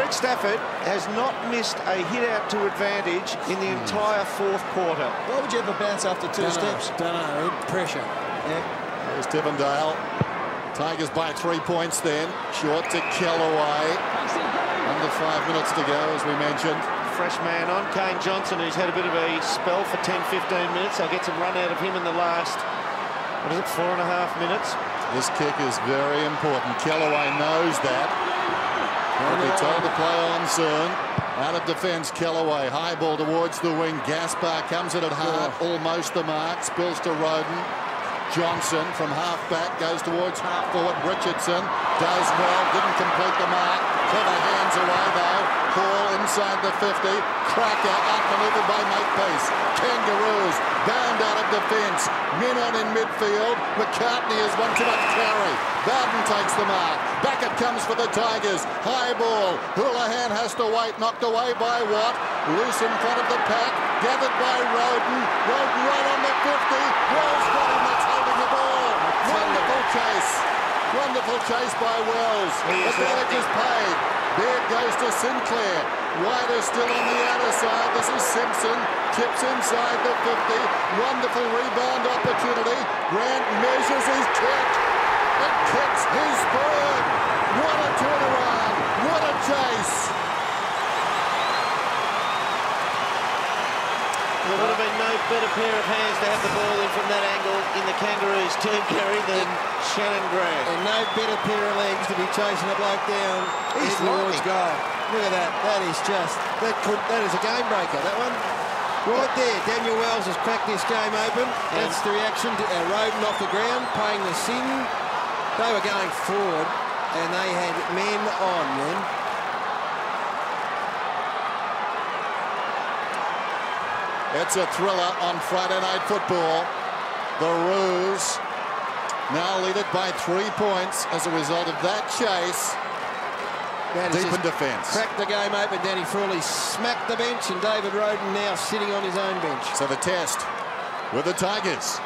Greg Stafford has not missed a hit out to advantage in the hmm. entire fourth quarter. Why would you ever bounce after two Don't steps? know. Don't know. Pressure. There's Tivendale. Tigers by three points then. Short to Kellaway. Under five minutes to go, as we mentioned. Fresh man on, Kane Johnson, who's had a bit of a spell for 10, 15 minutes. They'll get some run out of him in the last, what is it, four and a half minutes. This kick is very important. Kellaway knows that. He'll be told to play on soon. Out of defence, Kellaway. High ball towards the wing. Gaspar comes in at it hard. Almost the mark. Spills to Rodan. Johnson from half back goes towards half forward. Richardson does well. Didn't complete the mark. Clever hands away though. Hall inside the 50. Cracker outmaneuvered by Makepeace. Kangaroos bound out of defence. Men on in midfield. McCartney has one too much carry. Bowden takes the mark. Back it comes for the Tigers. High ball. Houlihan has to wait. Knocked away by Watt. Loose in front of the pack. Gathered by Rodan. Rodan right on the 50. Wells got him. That's holding the ball. Wonderful chase. Wonderful chase by Wells. He is Advantage is paid. Beard goes to Sinclair. Wider still on the outer side. This is Simpson. Tips inside the 50. Wonderful rebound opportunity. Grant measures his kick. It kicks his bird. What a turnaround. What a chase. There would have been no better pair of hands to have the ball in from that angle in the Kangaroos turn carry than Shannon Grant. And no better pair of legs to be chasing a bloke down. He's lightning. goal. Look at that. That is just that could that is a game breaker. That one. Right there, Daniel Wells has cracked this game open. That's the reaction to uh, Rodan off the ground, paying the sin. They were going forward, and they had men on then. It's a thriller on Friday Night Football. The Roos now lead it by three points as a result of that chase. That Deep in defence. Cracked the game open. Danny Frawley smacked the bench, and David Rodan now sitting on his own bench. So the test with the Tigers.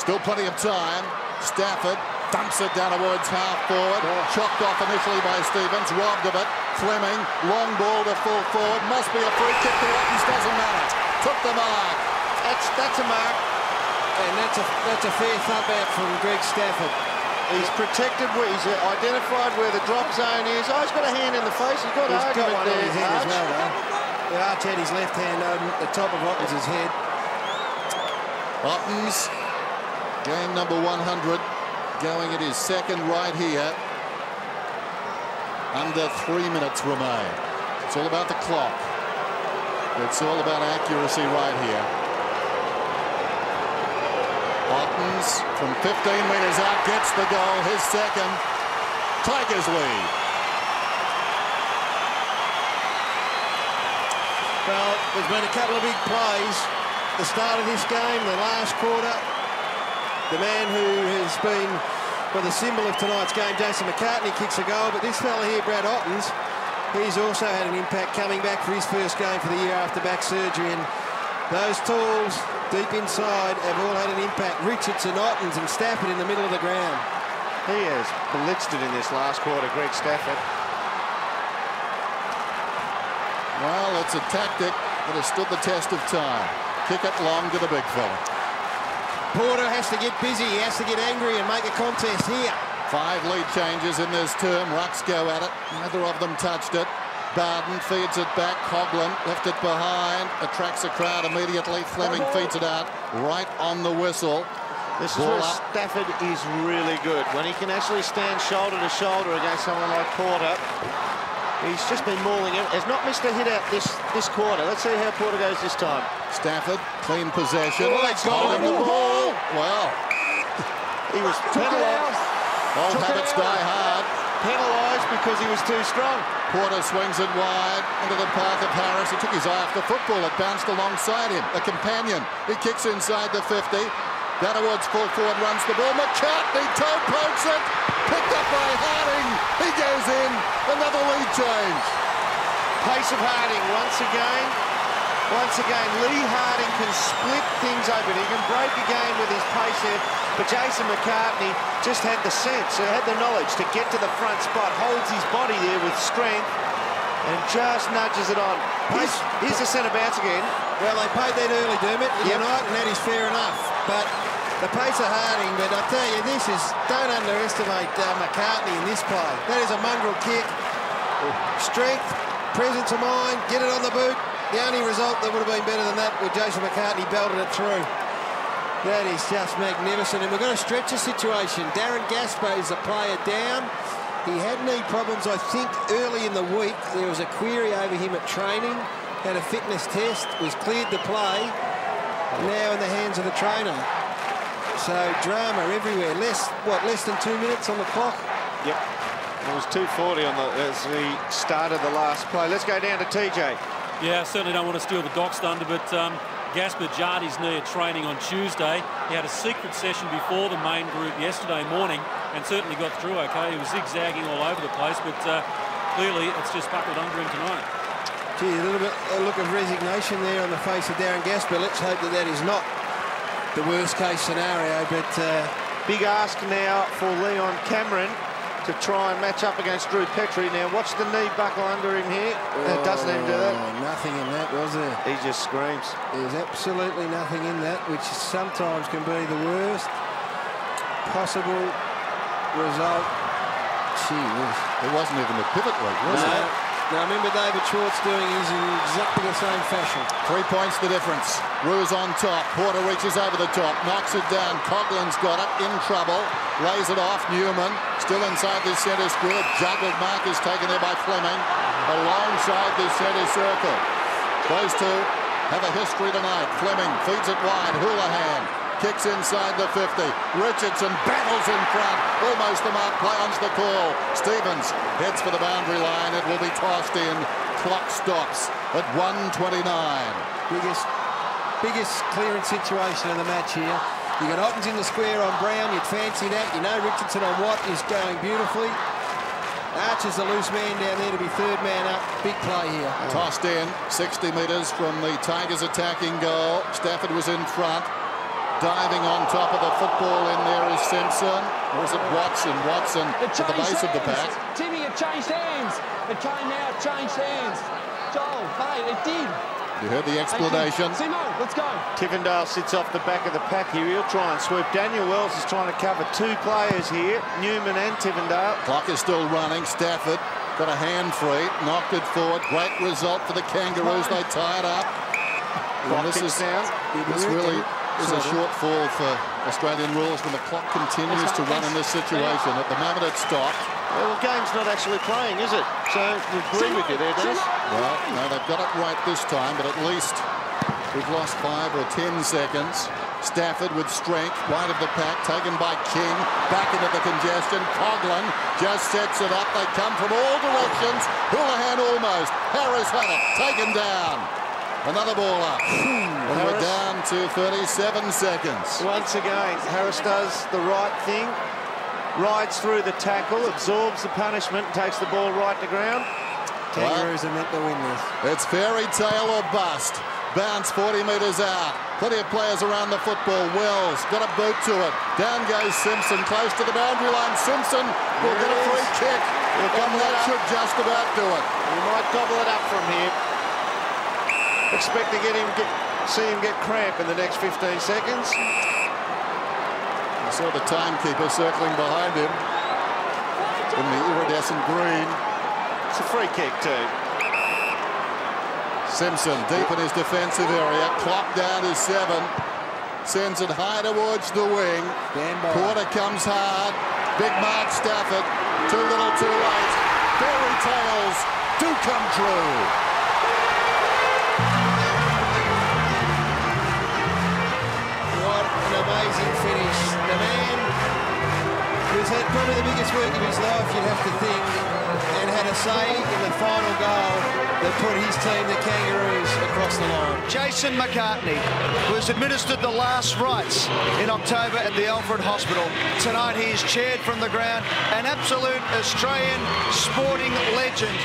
Still plenty of time. Stafford dumps it down towards half forward. Chopped off initially by Stevens. Robbed of it. Fleming. Long ball to full forward. Must be a free kick to Watkins. Doesn't matter. Took the mark. That's, that's a mark. And that's a, that's a fair thump out from Greg Stafford. He's protected. He's identified where the drop zone is. Oh, he's got a hand in the face. He's got He's got one on there. his head as Arch. well, though. Yeah, Arch had his left hand on the top of Watkins' head. Ottens, game number 100, going at his second right here. Under three minutes remain. It's all about the clock. It's all about accuracy right here. Ottens from 15 metres out gets the goal, his second. Tigers lead. Well, there's been a couple of big plays. The start of this game, the last quarter. The man who has been well, the symbol of tonight's game, Jason McCartney, kicks a goal. But this fella here, Brad Ottens, he's also had an impact coming back for his first game for the year after back surgery. And those tools deep inside have all had an impact. Richardson, Ottens and Stafford in the middle of the ground. He has blitzed it in this last quarter, Greg Stafford. Well, it's a tactic that has stood the test of time. Kick it long to the big fella. Porter has to get busy. He has to get angry and make a contest here. Five lead changes in this term. Rucks go at it. Neither of them touched it. Barden feeds it back. Coughlan left it behind. Attracts a crowd immediately. Fleming feeds it out right on the whistle. This is where up. Stafford is really good. When he can actually stand shoulder to shoulder against someone like Porter. He's just been mauling him. Has not missed a hit out this, this quarter. Let's see how Porter goes this time. Stafford, clean possession. Oh, that's got him. the ball. Well, He was penalised. old Took it habits die hard. Penalised because he was too strong. Porter swings it wide into the path of Harris. He took his eye off the football. It bounced alongside him. A companion. He kicks inside the 50. Down full forward runs the ball. McCartney toe pokes it. Picked up by Harding. He goes in. Another lead change. Pace of Harding once again. Once again, Leigh Harding can split things open. He can break a game with his pace there. But Jason McCartney just had the sense, uh, had the knowledge to get to the front spot, holds his body there with strength, and just nudges it on. Here's, here's the centre bounce again. Well, they paid that early, Dermott, Yep. tonight, and that is fair enough. But the pace of Harding, but I tell you, this is, don't underestimate uh, McCartney in this play. That is a mongrel kick. Strength, presence of mind, get it on the boot. The only result that would have been better than that was Jason McCartney belted it through. That is just magnificent. And we're going to stretch the situation. Darren Gaspar is the player down. He had knee problems, I think, early in the week. There was a query over him at training. Had a fitness test, was cleared to play. Now in the hands of the trainer. So drama everywhere. Less, what, less than two minutes on the clock? Yep. It was 240 on the as we started the last play. Let's go down to TJ. Yeah, I certainly don't want to steal the Doc's thunder, but um, Gaspar jarred his knee at training on Tuesday. He had a secret session before the main group yesterday morning and certainly got through okay. He was zigzagging all over the place, but uh, clearly it's just buckled under him tonight. Gee, a little bit a look of resignation there on the face of Darren Gaspar. Let's hope that that is not the worst case scenario, but uh, Big ask now for Leon Cameron to try and match up against Drew Petrie. Now watch the knee buckle under him here. It doesn't even do that. oh, nothing in that, was there? He just screams. There's absolutely nothing in that, which sometimes can be the worst possible result. Gee whiz. It wasn't even a pivot leg, was No. it? Now remember David Schwarz doing his in exactly the same fashion. Three points the difference. Rue's on top. Porter reaches over the top, knocks it down. Coughlan's got it, in trouble. Lays it off. Newman still inside the centre square. Juggled mark is taken there by Fleming. Alongside the centre circle. Those two have a history tonight. Fleming feeds it wide. Houlihan kicks inside the 50. Richardson battles in front. Almost the mark. Play the call. Stevens heads for the boundary line. It will be tossed in. Clock stops at 129. Biggest, biggest clearance situation of the match here. You got Ottens in the square on Brown. You'd fancy that. You know Richardson on Watt is going beautifully. Archer's the loose man down there to be third man up. Big play here. Tossed in 60 metres from the Tigers attacking goal. Stafford was in front. Diving on top of the football in there is Simpson. Or is it Watson? Watson It at the base changed of the hands. pack. Timmy, it changed hands. It came out, changed hands. Joel, mate, it did. You heard the explanation. Simo, let's go. Tivendale sits off the back of the pack here. He'll try and sweep. Daniel Wells is trying to cover two players here, Newman and Tivendale. Clock is still running. Stafford got a hand free, knocked it forward. Great result for the Kangaroos. They tie it up. And this is down. this really is a shortfall for Australian rules when the clock continues to run in this situation. At the moment, it's stopped. Well, the game's not actually playing, is it? So we agree with you there, Dennis. Well, no, they've got it right this time, but at least we've lost five or ten seconds. Stafford with strength, right of the pack, taken by King, back into the congestion. Coughlan just sets it up. They come from all directions. Houlihan almost. Harris had it, taken down. Another ball up. And we're down to 37 seconds. Once again, Harris does the right thing, rides through the tackle, absorbs the punishment, takes the ball right to ground. Kangaroos are meant to win this. It's fairy tale or bust. Bounce 40 metres out. Plenty of players around the football. Wells got a boot to it. Down goes Simpson, close to the boundary line. Simpson will get a free kick. He'll And gobble that should just about do it. He might gobble it up from here. Expect to get him, get, see him get cramp in the next 15 seconds. I saw the timekeeper circling behind him in the iridescent green. It's a free kick too. Simpson deep in his defensive area. Clock down to seven. Sends it high towards the wing. Stand by. Quarter comes hard. Big Mark Stafford. Too little, too late. Fairy tales do come true. Who's had probably the biggest week of his life, you'd have to think, and had a say in the final goal that put his team, the Kangaroos, across the line. Jason McCartney was administered the last rites in October at the Alfred Hospital. Tonight he is chaired from the ground, an absolute Australian sporting legend